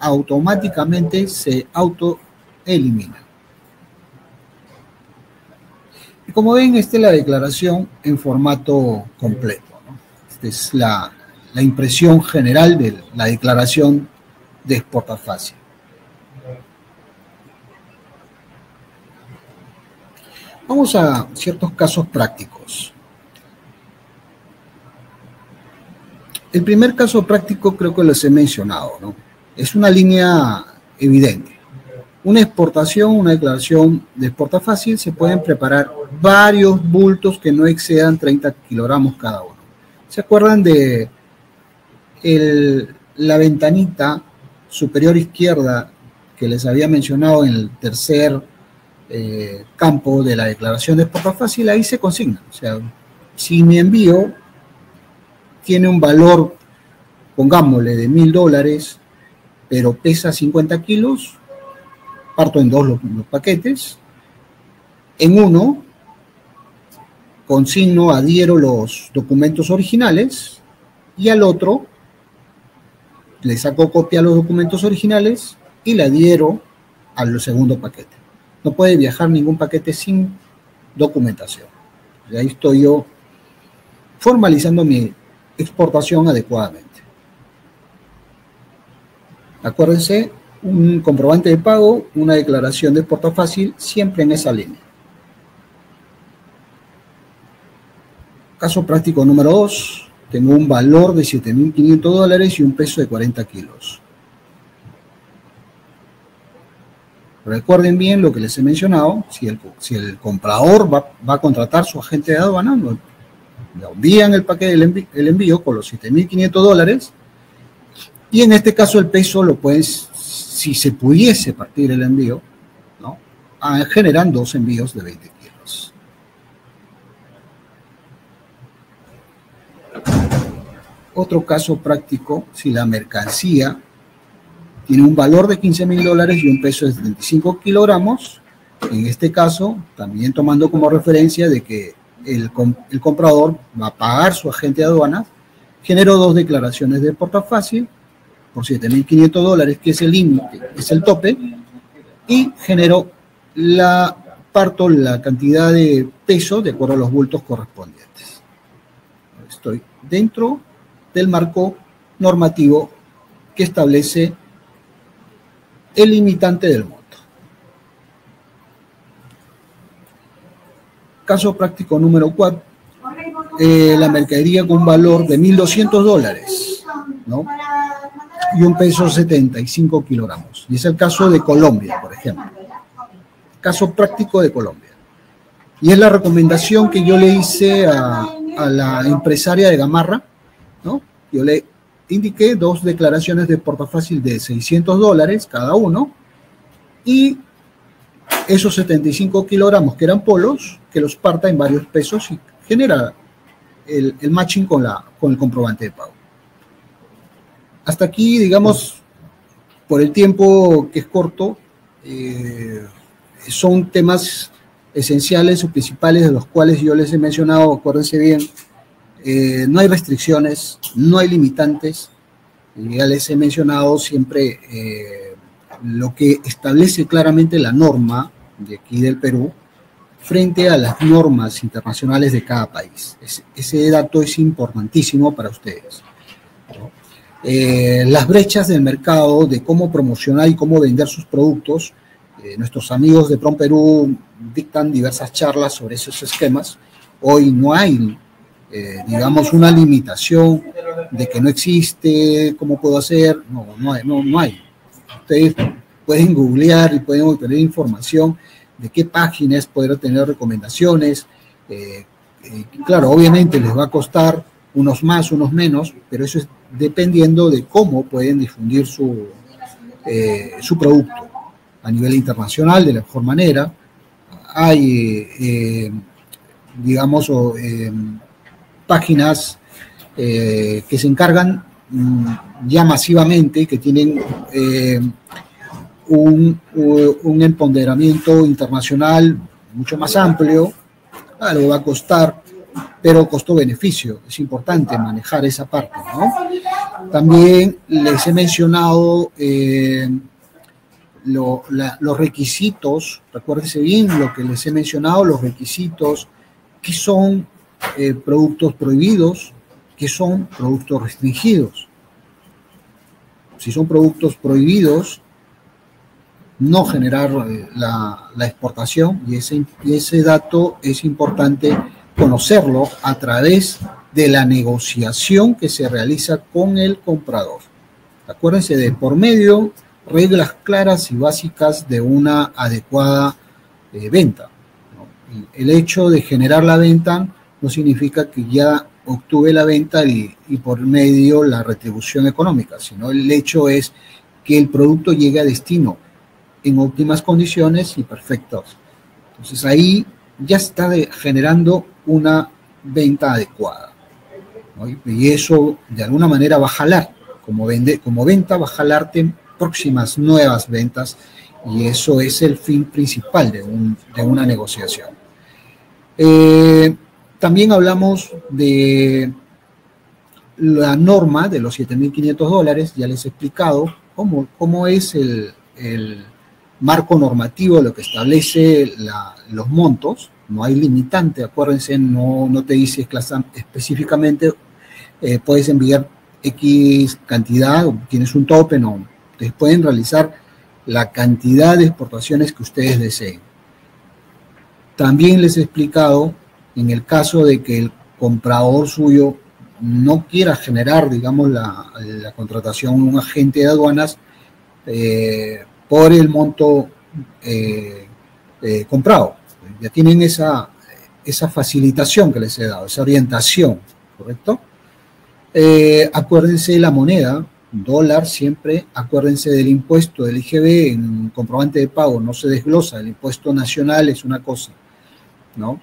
automáticamente se autoelimina. Y como ven, esta es la declaración en formato completo. Esta es la, impresión general de la declaración de exportación. Vamos a ciertos casos prácticos. El primer caso práctico creo que les he mencionado, ¿no? Es una línea evidente. Una exportación, una declaración de exporta fácil, se pueden preparar varios bultos que no excedan 30 kilogramos cada uno. ¿Se acuerdan de la ventanita superior izquierda que les había mencionado en el tercer eh, campo de la declaración de exporta fácil? Ahí se consigna. O sea, si mi envío tiene un valor, pongámosle, de mil dólares, pero pesa 50 kilos, parto en dos los, paquetes. En uno, consigno, adhiero los documentos originales y al otro le saco copia a los documentos originales y le adhiero al segundo paquete. No puede viajar ningún paquete sin documentación. Y ahí estoy yo formalizando mi exportación adecuadamente. Acuérdense, un comprobante de pago, una declaración de exporta fácil, siempre en esa línea. Caso práctico número 2. Tengo un valor de 7.500 dólares y un peso de 40 kilos. Recuerden bien lo que les he mencionado, si el, comprador va, a contratar su agente de aduana, le envían el paquete, el envío, con los 7.500 dólares, y en este caso el peso lo puedes, si se pudiese partir el envío, ¿no? Ah, generan dos envíos de 20 kilos. Otro caso práctico, si la mercancía tiene un valor de 15 mil dólares y un peso de 75 kilogramos, en este caso, también tomando como referencia de que el, comprador va a pagar su agente de aduanas, generó dos declaraciones de portafácil por 7.500 dólares, que es el límite, es el tope, y generó la parto la cantidad de peso de acuerdo a los bultos correspondientes. Estoy dentro del marco normativo que establece el limitante del monto. Caso práctico número 4, eh, la mercadería con un valor de 1.200 dólares, ¿no? Y un peso 75 kilogramos. Y es el caso de Colombia, por ejemplo. Caso práctico de Colombia. Y es la recomendación que yo le hice a, a la empresaria de Gamarra, ¿no? Yo le indiqué dos declaraciones de portafácil de 600 dólares cada uno y esos 75 kilogramos que eran polos, que los parta en varios pesos y genera el, matching con, la, con el comprobante de pago. Hasta aquí, digamos, por el tiempo que es corto, eh, son temas esenciales o principales de los cuales yo les he mencionado, acuérdense bien, eh, no hay restricciones, no hay limitantes. Ya les he mencionado siempre eh, lo que establece claramente la norma de aquí del Perú frente a las normas internacionales de cada país. ese dato es importantísimo para ustedes. Eh, las brechas del mercado, de cómo promocionar y cómo vender sus productos, nuestros amigos de Prom Perú dictan diversas charlas sobre esos esquemas. Hoy no hay eh, digamos, una limitación de que no existe, cómo puedo hacer, no, no hay, no, hay. Ustedes pueden googlear y pueden obtener información de qué páginas poder tener recomendaciones. Eh, eh, claro, obviamente les va a costar unos más, unos menos, pero eso es dependiendo de cómo pueden difundir su, su producto a nivel internacional de la mejor manera. Hay, digamos, páginas eh, que se encargan ya masivamente, que tienen eh, un, un, empoderamiento internacional mucho más amplio, le va a costar, pero costo-beneficio, es importante manejar esa parte. También les he mencionado eh, los requisitos, recuérdense bien lo que les he mencionado, los requisitos que son eh, productos prohibidos, que son productos restringidos. Si son productos prohibidos, no generar eh, la, exportación y ese, ese dato es importante conocerlo a través de la negociación que se realiza con el comprador. Acuérdense de por medio reglas claras y básicas de una adecuada eh, venta. El hecho de generar la venta no significa que ya obtuve la venta y, por medio la retribución económica, sino el hecho es que el producto llegue a destino en óptimas condiciones y perfectos. Entonces ahí ya está generando una venta adecuada. Y eso de alguna manera va a jalar, como, vende, como venta va a jalarte próximas nuevas ventas y eso es el fin principal de, de una negociación. Eh, también hablamos de la norma de los 7.500 dólares, ya les he explicado cómo, cómo es el, marco normativo, lo que establece los montos, no hay limitante, acuérdense, no, no te dice específicamente, eh, puedes enviar X cantidad, tienes un tope, no. Ustedes pueden realizar la cantidad de exportaciones que ustedes deseen. También les he explicado, en el caso de que el comprador suyo no quiera generar, digamos, la, contratación un agente de aduanas eh, por el monto eh, eh, comprado ya tienen esa, esa facilitación que les he dado, esa orientación, ¿correcto? Acuérdense de la moneda, dólar siempre, acuérdense del impuesto del IGB en comprobante de pago, no se desglosa, el impuesto nacional es una cosa, ¿no?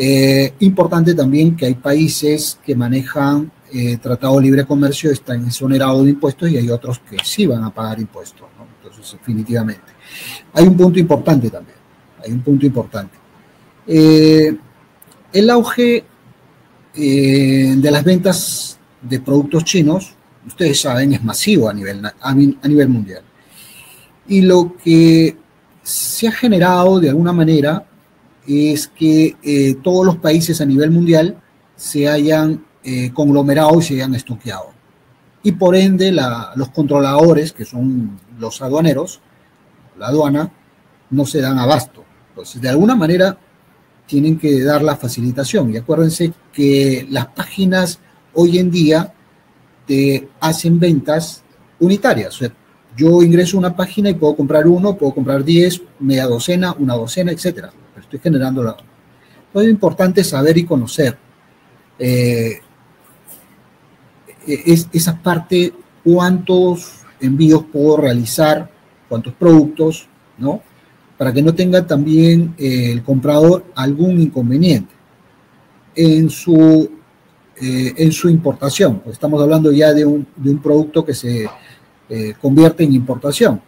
Eh, importante también que hay países que manejan eh, tratado de libre comercio, están exonerados de impuestos y hay otros que sí van a pagar impuestos, ¿no? Entonces, definitivamente. Hay un punto importante también, hay un punto importante. Eh, el auge eh, de las ventas de productos chinos, ustedes saben, es masivo a nivel, a, nivel mundial. Y lo que se ha generado de alguna manera es que eh, todos los países a nivel mundial se hayan conglomerado y se hayan estoqueado. Y por ende los controladores, que son los aduaneros, la aduana, no se dan abasto. Entonces, de alguna manera, tienen que dar la facilitación. Y acuérdense que las páginas hoy en día te hacen ventas unitarias. O sea, yo ingreso a una página y puedo comprar uno, puedo comprar diez, media docena, una docena, etcétera. Estoy generando la. es importante saber y conocer eh, es, esa parte, cuántos envíos puedo realizar, cuántos productos, ¿no? para que no tenga también eh, el comprador algún inconveniente en su, eh, en su importación. Pues estamos hablando ya de un, producto que se convierte en importación.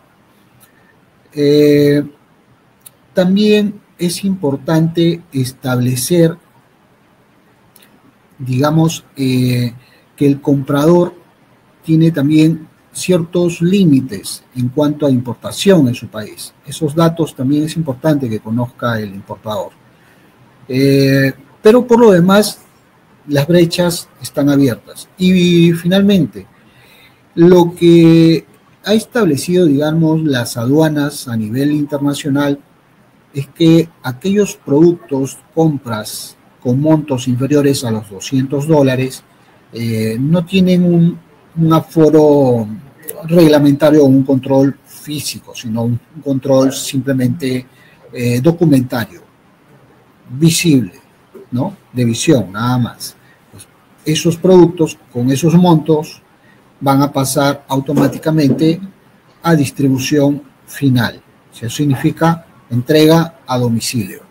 también es importante establecer, digamos, que el comprador tiene también ciertos límites en cuanto a importación en su país. Esos datos también es importante que conozca el importador. Eh, pero por lo demás, las brechas están abiertas. Y finalmente, lo que ha establecido, digamos, las aduanas a nivel internacional es que aquellos productos, compras con montos inferiores a los 200 dólares, eh, no tienen un un aforo reglamentario o un control físico, sino un control simplemente eh, documentario, visible, ¿no? De visión, nada más. Pues esos productos con esos montos van a pasar automáticamente a distribución final. Eso significa entrega a domicilio.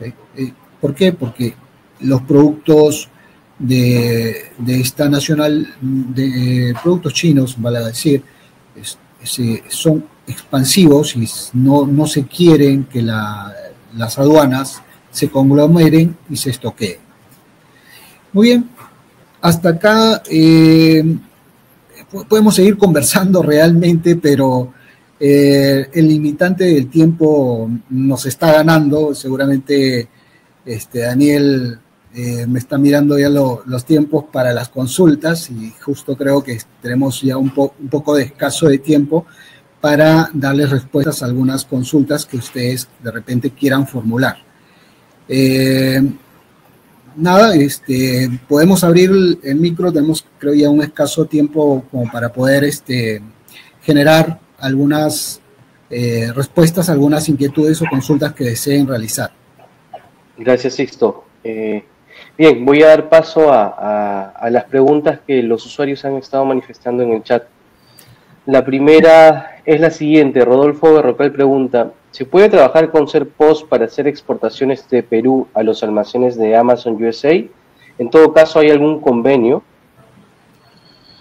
Eh, ¿Por qué? Porque los productos de, esta nacional de productos chinos, vale decir, son expansivos y no, no se quieren que las aduanas se conglomeren y se estoqueen. Muy bien, hasta acá eh, podemos seguir conversando realmente, pero eh, el limitante del tiempo nos está ganando. Seguramente este, Daniel eh, me está mirando ya los tiempos para las consultas y justo creo que tenemos ya un, poco de escaso de tiempo para darles respuestas a algunas consultas que ustedes de repente quieran formular. Eh, nada, este, podemos abrir el, micro, tenemos creo ya un escaso tiempo como para poder este, generar algunas eh, respuestas, algunas inquietudes o consultas que deseen realizar. Gracias, Sixto. Eh, bien, voy a dar paso a, las preguntas que los usuarios han estado manifestando en el chat. La primera es la siguiente. Rodolfo Berrocal pregunta, ¿se puede trabajar con Serpost para hacer exportaciones de Perú a los almacenes de Amazon USA? En todo caso, ¿hay algún convenio?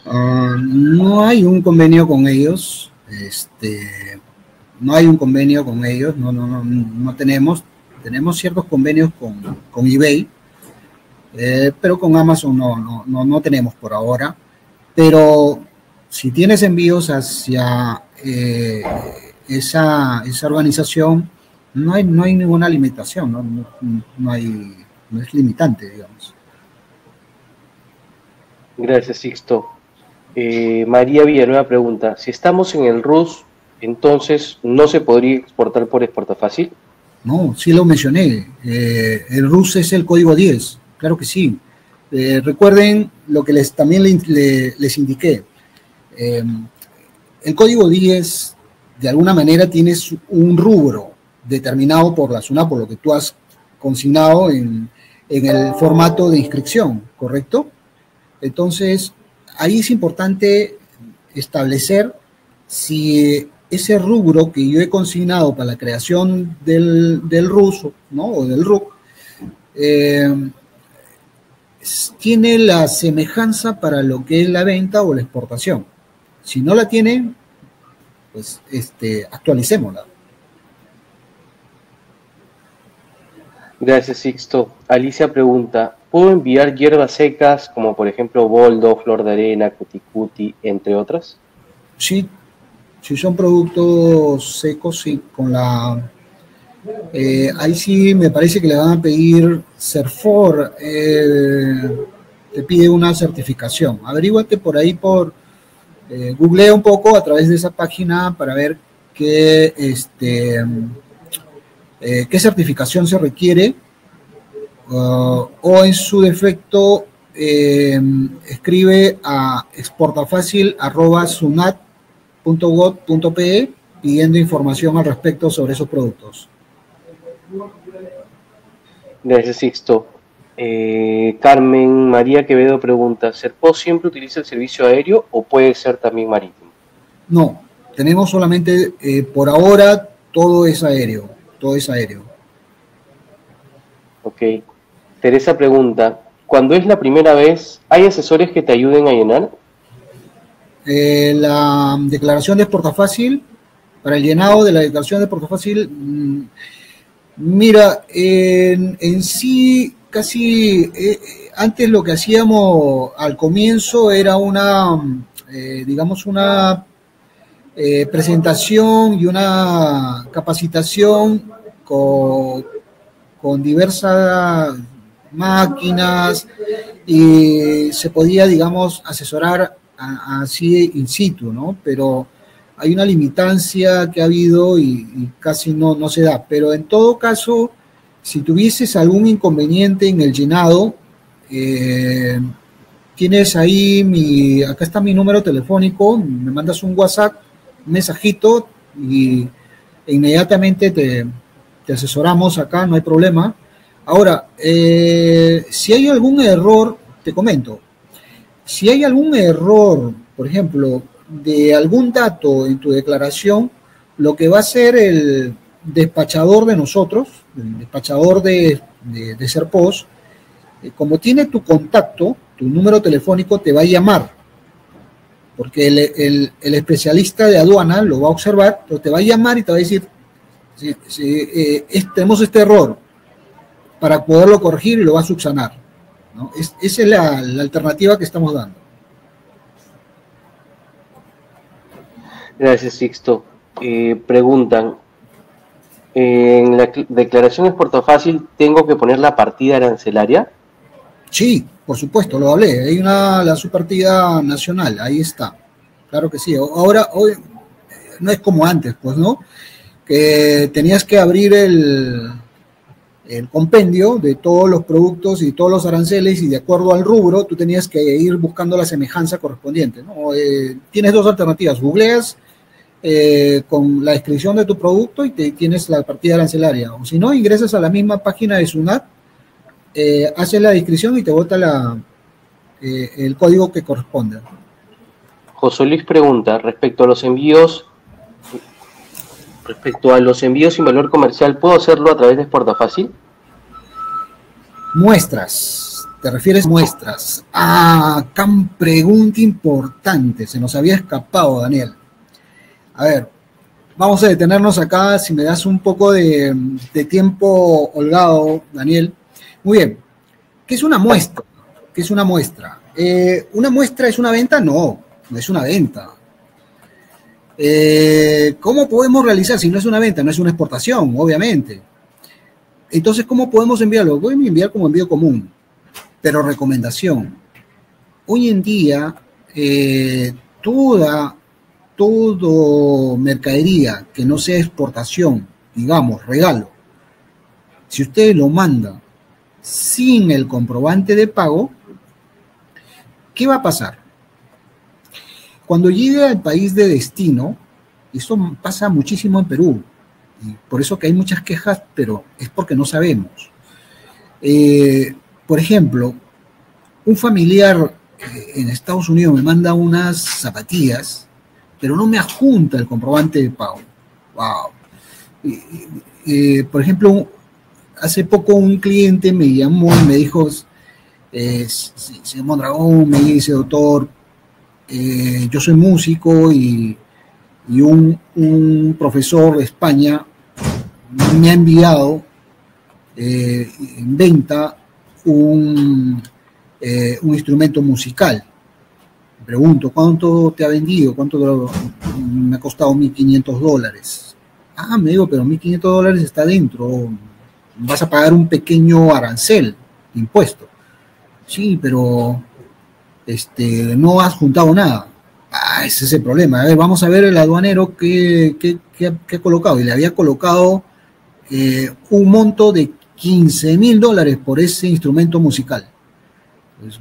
Ah, no hay un convenio con ellos. Este, no hay un convenio con ellos, no, no, no, no tenemos. Tenemos ciertos convenios con, con eBay, eh, pero con Amazon no, no, no, no tenemos por ahora. Pero si tienes envíos hacia eh, esa, esa, organización, no hay, no hay ninguna limitación, no, no, hay, no es limitante, digamos. Gracias, Sixto. Eh, María Villanueva pregunta, si estamos en el RUS, entonces no se podría exportar por exporta fácil. No, sí lo mencioné. Eh, el RUS es el código 10, claro que sí. Eh, recuerden lo que les también les indiqué. el código 10, de alguna manera, tienes un rubro determinado por la SUNAT, por lo que tú has consignado en, en el formato de inscripción, ¿correcto? Entonces, ahí es importante establecer si ese rubro que yo he consignado para la creación del, del ruso, ¿no? O del RUC, eh, tiene la semejanza para lo que es la venta o la exportación. Si no la tiene, pues este, actualicémosla. Gracias, Sixto. Alicia pregunta, ¿puedo enviar hierbas secas como por ejemplo boldo, flor de arena, cuticuti, entre otras? Sí, si son productos secos, sí, con la... Eh, ahí sí me parece que le van a pedir Cerfor, eh, te pide una certificación. Averíguate por ahí por... Eh, googlea un poco a través de esa página para ver qué, este, eh, qué certificación se requiere uh, o en su defecto eh, escribe a exportafacil.sunat.gov.pe pidiendo información al respecto sobre esos productos. Gracias, Sixto. Eh, Carmen María Quevedo pregunta, ¿Serpo siempre utiliza el servicio aéreo o puede ser también marítimo? No, tenemos solamente, por ahora, todo es aéreo todo es aéreo. Ok. Teresa pregunta, cuando es la primera vez, ¿hay asesores que te ayuden a llenar? Eh, la declaración de portafácil, para el llenado de la declaración de portafácil, mm, mira, en, sí, casi, eh, antes lo que hacíamos al comienzo era una, eh, digamos, una eh, presentación y una capacitación con, con diversas máquinas y se podía, digamos, asesorar así in situ, ¿no? Pero hay una limitancia que ha habido y, casi no, no se da. Pero en todo caso, si tuvieses algún inconveniente en el llenado, eh, tienes ahí mi, acá está mi número telefónico, me mandas un WhatsApp mensajito y inmediatamente te, asesoramos acá, no hay problema. Ahora, eh, si hay algún error, te comento, si hay algún error, por ejemplo, de algún dato en tu declaración, lo que va a hacer el despachador de nosotros, el despachador de, de, de Serpos, eh, como tiene tu contacto, tu número telefónico, te va a llamar porque el, especialista de aduana lo va a observar, pero te va a llamar y te va a decir, eh, tenemos este error, para poderlo corregir y lo va a subsanar. esa es la, alternativa que estamos dando. Gracias, Sixto. Eh, preguntan, ¿en la declaración exporto fácil tengo que poner la partida arancelaria? Sí, por supuesto, lo hablé. Hay una, la subpartida nacional, ahí está. Claro que sí. Ahora, hoy no es como antes, pues, ¿no? Que tenías que abrir el, el compendio de todos los productos y todos los aranceles y de acuerdo al rubro, tú tenías que ir buscando la semejanza correspondiente. ¿no? Eh, tienes dos alternativas, googleas eh, con la descripción de tu producto y te, tienes la partida arancelaria. O si no, ingresas a la misma página de SUNAT, eh, haces la descripción y te bota la, el código que corresponde. José Luis pregunta respecto a los envíos Respecto a los envíos sin valor comercial, ¿puedo hacerlo a través de Fácil? Muestras. ¿Te refieres muestras? Ah, acá pregunta importante. Se nos había escapado, Daniel. A ver, vamos a detenernos acá, si me das un poco de, tiempo holgado, Daniel. Muy bien. ¿Qué es una muestra? ¿Qué es una muestra? Eh, ¿Una muestra es una venta? No, no es una venta. Eh, ¿Cómo podemos realizar si no es una venta, no es una exportación, obviamente? Entonces, ¿cómo podemos enviarlo? Voy a enviar como envío común, pero recomendación. Hoy en día, eh, toda todo mercadería que no sea exportación, digamos, regalo, si usted lo manda sin el comprobante de pago, ¿qué va a pasar? Cuando llegue al país de destino, esto pasa muchísimo en Perú, y por eso que hay muchas quejas, pero es porque no sabemos. Eh, por ejemplo, un familiar eh, en Estados Unidos me manda unas zapatillas, pero no me adjunta el comprobante de pago. ¡Wow! por ejemplo, hace poco un cliente me llamó y me dijo, eh, señor Mondragón, me dice, doctor, eh, yo soy músico y, un, profesor de España me ha enviado eh, en venta un, un, instrumento musical. Pregunto, ¿cuánto te ha vendido? ¿Cuánto me ha costado 1.500 dólares? Ah, me digo, pero 1.500 dólares está dentro. Vas a pagar un pequeño arancel, impuesto. Sí, pero este, no has juntado nada. Ah, ese es el problema. A ver, vamos a ver el aduanero que, ha colocado. Y le había colocado eh, un monto de 15 mil dólares por ese instrumento musical. Pues,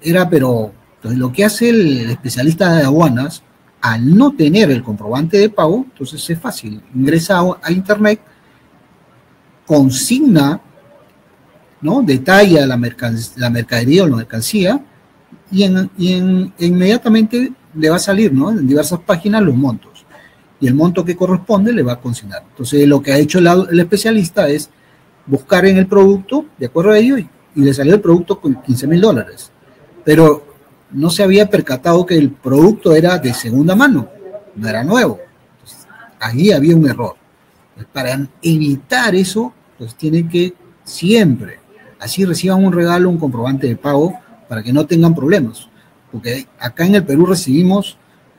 era, pero entonces, lo que hace el especialista de aduanas, al no tener el comprobante de pago, entonces es fácil. Ingresa a, internet, consigna, ¿no? Detalla la, la mercadería o la mercancía y, en, inmediatamente le va a salir ¿no? en diversas páginas los montos. Y el monto que corresponde le va a consignar. Entonces, lo que ha hecho el, especialista es buscar en el producto, de acuerdo a ello, y, le salió el producto con 15 mil dólares. Pero no se había percatado que el producto era de segunda mano, no era nuevo. ahí había un error. para evitar eso, pues tiene que siempre, así reciban un regalo, un comprobante de pago, para que no tengan problemas. Porque acá en el Perú recibimos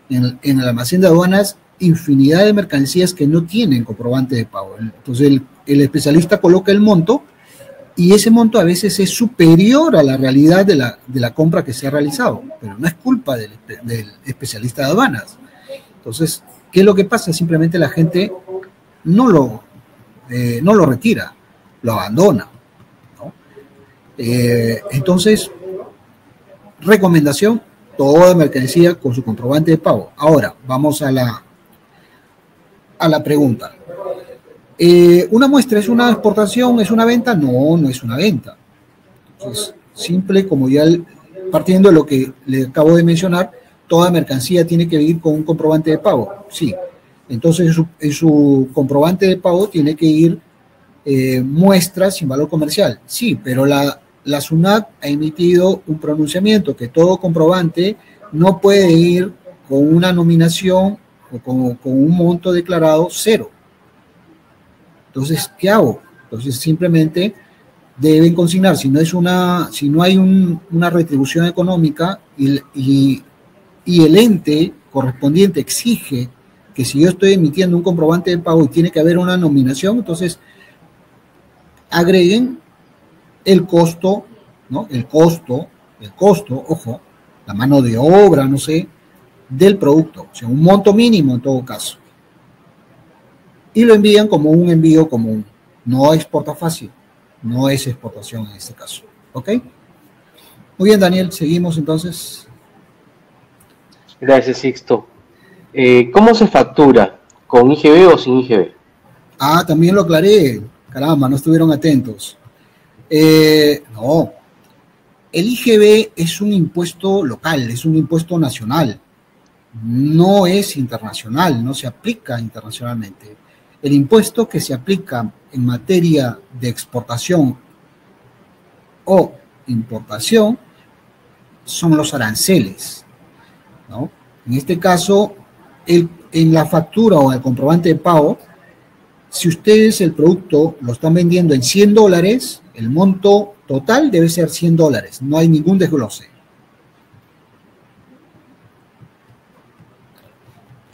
en, el almacén de aduanas infinidad de mercancías que no tienen comprobante de pago. Entonces el, especialista coloca el monto y ese monto a veces es superior a la realidad de la, compra que se ha realizado, pero no es culpa del, especialista de aduanas. Entonces, ¿qué es lo que pasa? Simplemente la gente no lo, eh, no lo retira, lo abandona. Eh, entonces, Recomendación, toda mercancía con su comprobante de pago. Ahora, vamos a la, a la pregunta. Eh, ¿Una muestra es una exportación, es una venta? No, no es una venta. Entonces, simple, como ya partiendo de lo que le acabo de mencionar, toda mercancía tiene que ir con un comprobante de pago. Sí. Entonces, en su, comprobante de pago tiene que ir eh, muestras sin valor comercial. Sí, pero la, la SUNAT ha emitido un pronunciamiento que todo comprobante no puede ir con una nominación o con, un monto declarado cero. Entonces, ¿qué hago? Entonces, simplemente deben consignar, si no, es una, si no hay una retribución económica y, y el ente correspondiente exige que si yo estoy emitiendo un comprobante de pago y tiene que haber una nominación, entonces agreguen el costo, ¿no? El costo, el costo, ojo, la mano de obra, no sé, del producto, o sea, un monto mínimo en todo caso. Y lo envían como un envío común. No exporta fácil, no es exportación en este caso. ¿Ok? Muy bien, Daniel, seguimos entonces. Gracias, Sixto. Eh, ¿Cómo se factura? ¿Con IGB o sin IGB? Ah, también lo aclaré. Caramba, no estuvieron atentos. Eh, no, el IGB es un impuesto local, es un impuesto nacional. No es internacional, no se aplica internacionalmente. El impuesto que se aplica en materia de exportación o importación son los aranceles. En este caso, en la factura o en el comprobante de pago, si ustedes el producto lo están vendiendo en 100 dólares, el monto total debe ser 100 dólares, no hay ningún desglose.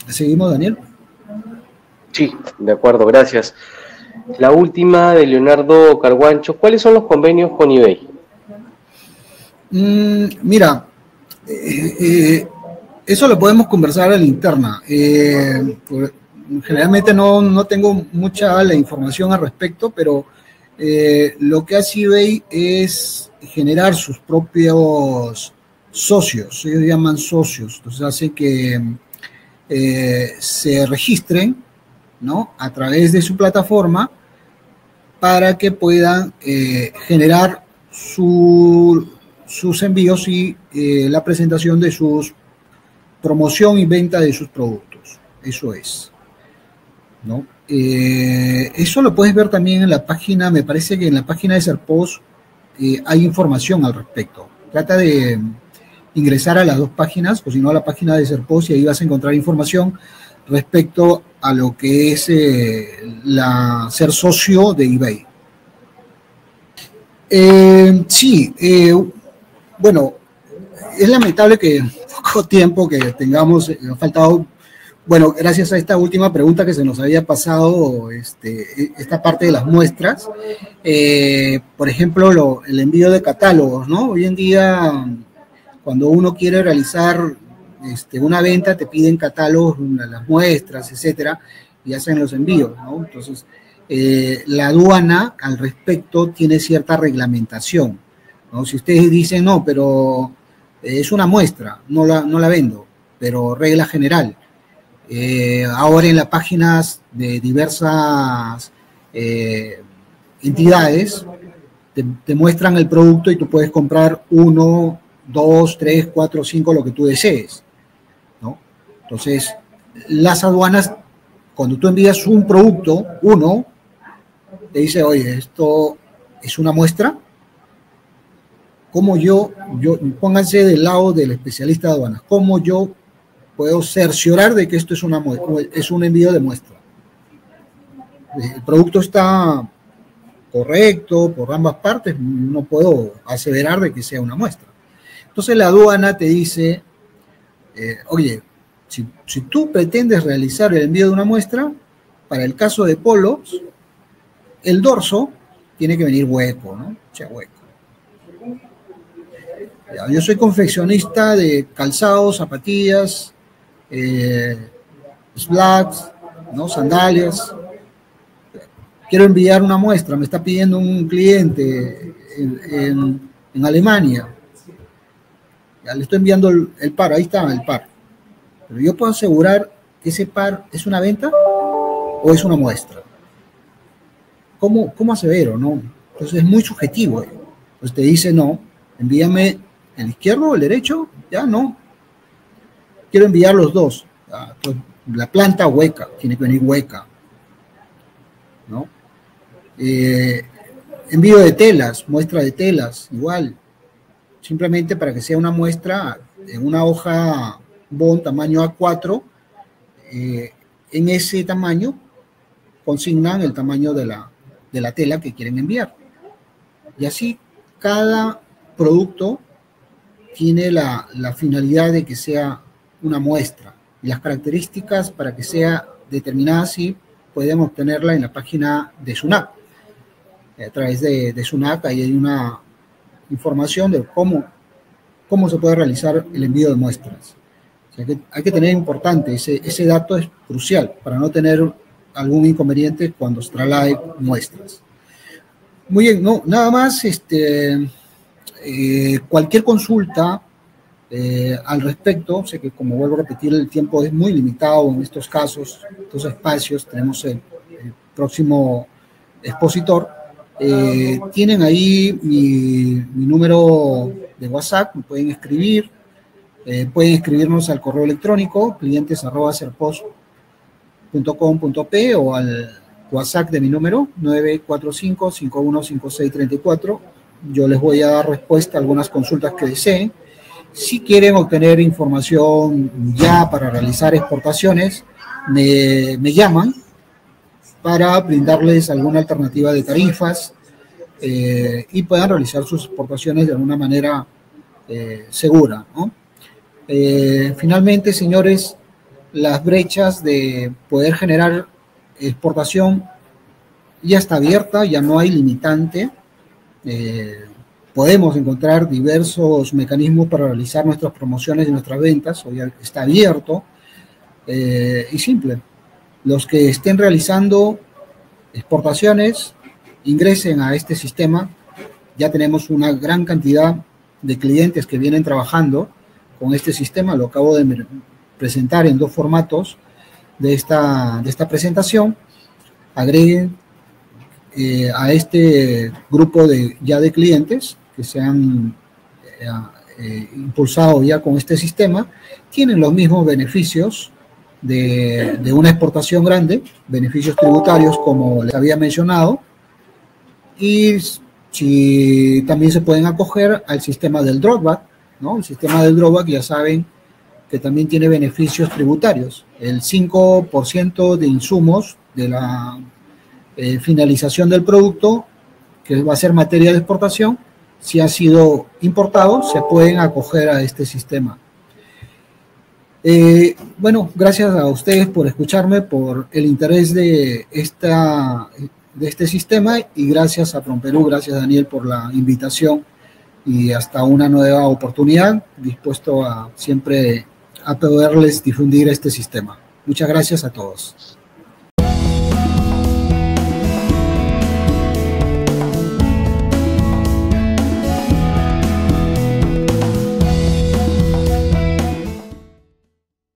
¿Seguimos, Daniel? Sí, de acuerdo, gracias. La última de Leonardo Carguancho, ¿cuáles son los convenios con eBay? Mm, mira, eh, eh, eso lo podemos conversar la interna. Eh, generalmente no, no, tengo mucha la información al respecto, pero lo que hace eBay es generar sus propios socios, ellos llaman socios, entonces hace que se registren ¿no? a través de su plataforma para que puedan generar su sus envíos y eh, la presentación de sus promoción y venta de sus productos. Eso es. ¿no? Eh, eso lo puedes ver también en la página, me parece que en la página de Serpos eh, hay información al respecto. Trata de ingresar a las dos páginas, o si no a la página de Serpos y ahí vas a encontrar información respecto a lo que es la, ser socio de eBay. sí, bueno, es lamentable que poco tiempo que tengamos, eh, ha faltado, bueno, gracias a esta última pregunta que se nos había pasado, este, e, esta parte de las muestras, eh, por ejemplo, el envío de catálogos, ¿no? Hoy en día, cuando uno quiere realizar este, una venta, te piden catálogos, las muestras, etcétera, y hacen los envíos, ¿no? Entonces, eh, la aduana al respecto tiene cierta reglamentación si ustedes dicen, no, pero es una muestra, no la, no la vendo, pero regla general. Eh, ahora en las páginas de diversas eh, entidades te, muestran el producto y tú puedes comprar uno, dos, tres, cuatro, cinco, lo que tú desees. Entonces, las aduanas, cuando tú envías un producto, uno, te dice, oye, esto es una muestra, cómo yo, yo, pónganse del lado del especialista de aduanas, cómo yo puedo cerciorar de que esto es, una, es un envío de muestra. El producto está correcto por ambas partes, no puedo aseverar de que sea una muestra. Entonces la aduana te dice, eh, oye, si, tú pretendes realizar el envío de una muestra, para el caso de polos, el dorso tiene que venir hueco, ¿no? Sea, hueco. Yo soy confeccionista de calzados, zapatillas, eh, slacks, ¿no? sandalias. Quiero enviar una muestra, me está pidiendo un cliente en, Alemania. Ya le estoy enviando el, par, ahí está el par. Pero yo puedo asegurar que ese par es una venta o es una muestra. ¿Cómo, cómo asevero? No? Entonces es muy subjetivo. Pues te dice, no, envíame ¿El izquierdo o el derecho? Ya no. Quiero enviar los dos. Pues, la planta hueca, tiene que venir hueca. ¿No? Eh, envío de telas, muestra de telas, igual. Simplemente para que sea una muestra en una hoja BON tamaño A4, eh, en ese tamaño consignan el tamaño de la, de la tela que quieren enviar. Y así cada producto tiene la, finalidad de que sea una muestra y las características para que sea determinada así podemos obtenerla en la página de SUNAC. A través de, de SUNAC ahí hay una información de cómo, cómo se puede realizar el envío de muestras. que hay que tener importante, ese, ese dato es crucial para no tener algún inconveniente cuando se traslade muestras. Muy bien, no, nada más, este, eh, cualquier consulta eh, al respecto, sé que como vuelvo a repetir, el tiempo es muy limitado en estos casos, estos espacios, tenemos el, próximo expositor, eh, tienen ahí mi, número de WhatsApp, me pueden escribir, pueden escribirnos al correo electrónico clientes arroba o al WhatsApp de mi número 945-515634. Yo les voy a dar respuesta a algunas consultas que deseen. Si quieren obtener información ya para realizar exportaciones, me, llaman para brindarles alguna alternativa de tarifas eh, y puedan realizar sus exportaciones de alguna manera eh, segura. Eh, finalmente, señores, las brechas de poder generar exportación ya está abierta, ya no hay limitante. Eh, podemos encontrar diversos mecanismos para realizar nuestras promociones y nuestras ventas, hoy está abierto eh, y simple. Los que estén realizando exportaciones, ingresen a este sistema. Ya tenemos una gran cantidad de clientes que vienen trabajando con este sistema, lo acabo de presentar en dos formatos de esta, de esta presentación, agreguen eh, a este grupo de, ya de clientes que se han eh, eh, impulsado ya con este sistema, tienen los mismos beneficios de, una exportación grande, beneficios tributarios como les había mencionado, y si también se pueden acoger al sistema del drawback, ¿no? El sistema del drawback, ya saben, que también tiene beneficios tributarios. El 5% de insumos de la eh, finalización del producto, que va a ser materia de exportación, si ha sido importado, se pueden acoger a este sistema. Eh, bueno, gracias a ustedes por escucharme, por el interés de, esta, de este sistema y gracias a Promperú, gracias Daniel por la invitación y hasta una nueva oportunidad, dispuesto a siempre a poderles difundir este sistema. Muchas gracias a todos.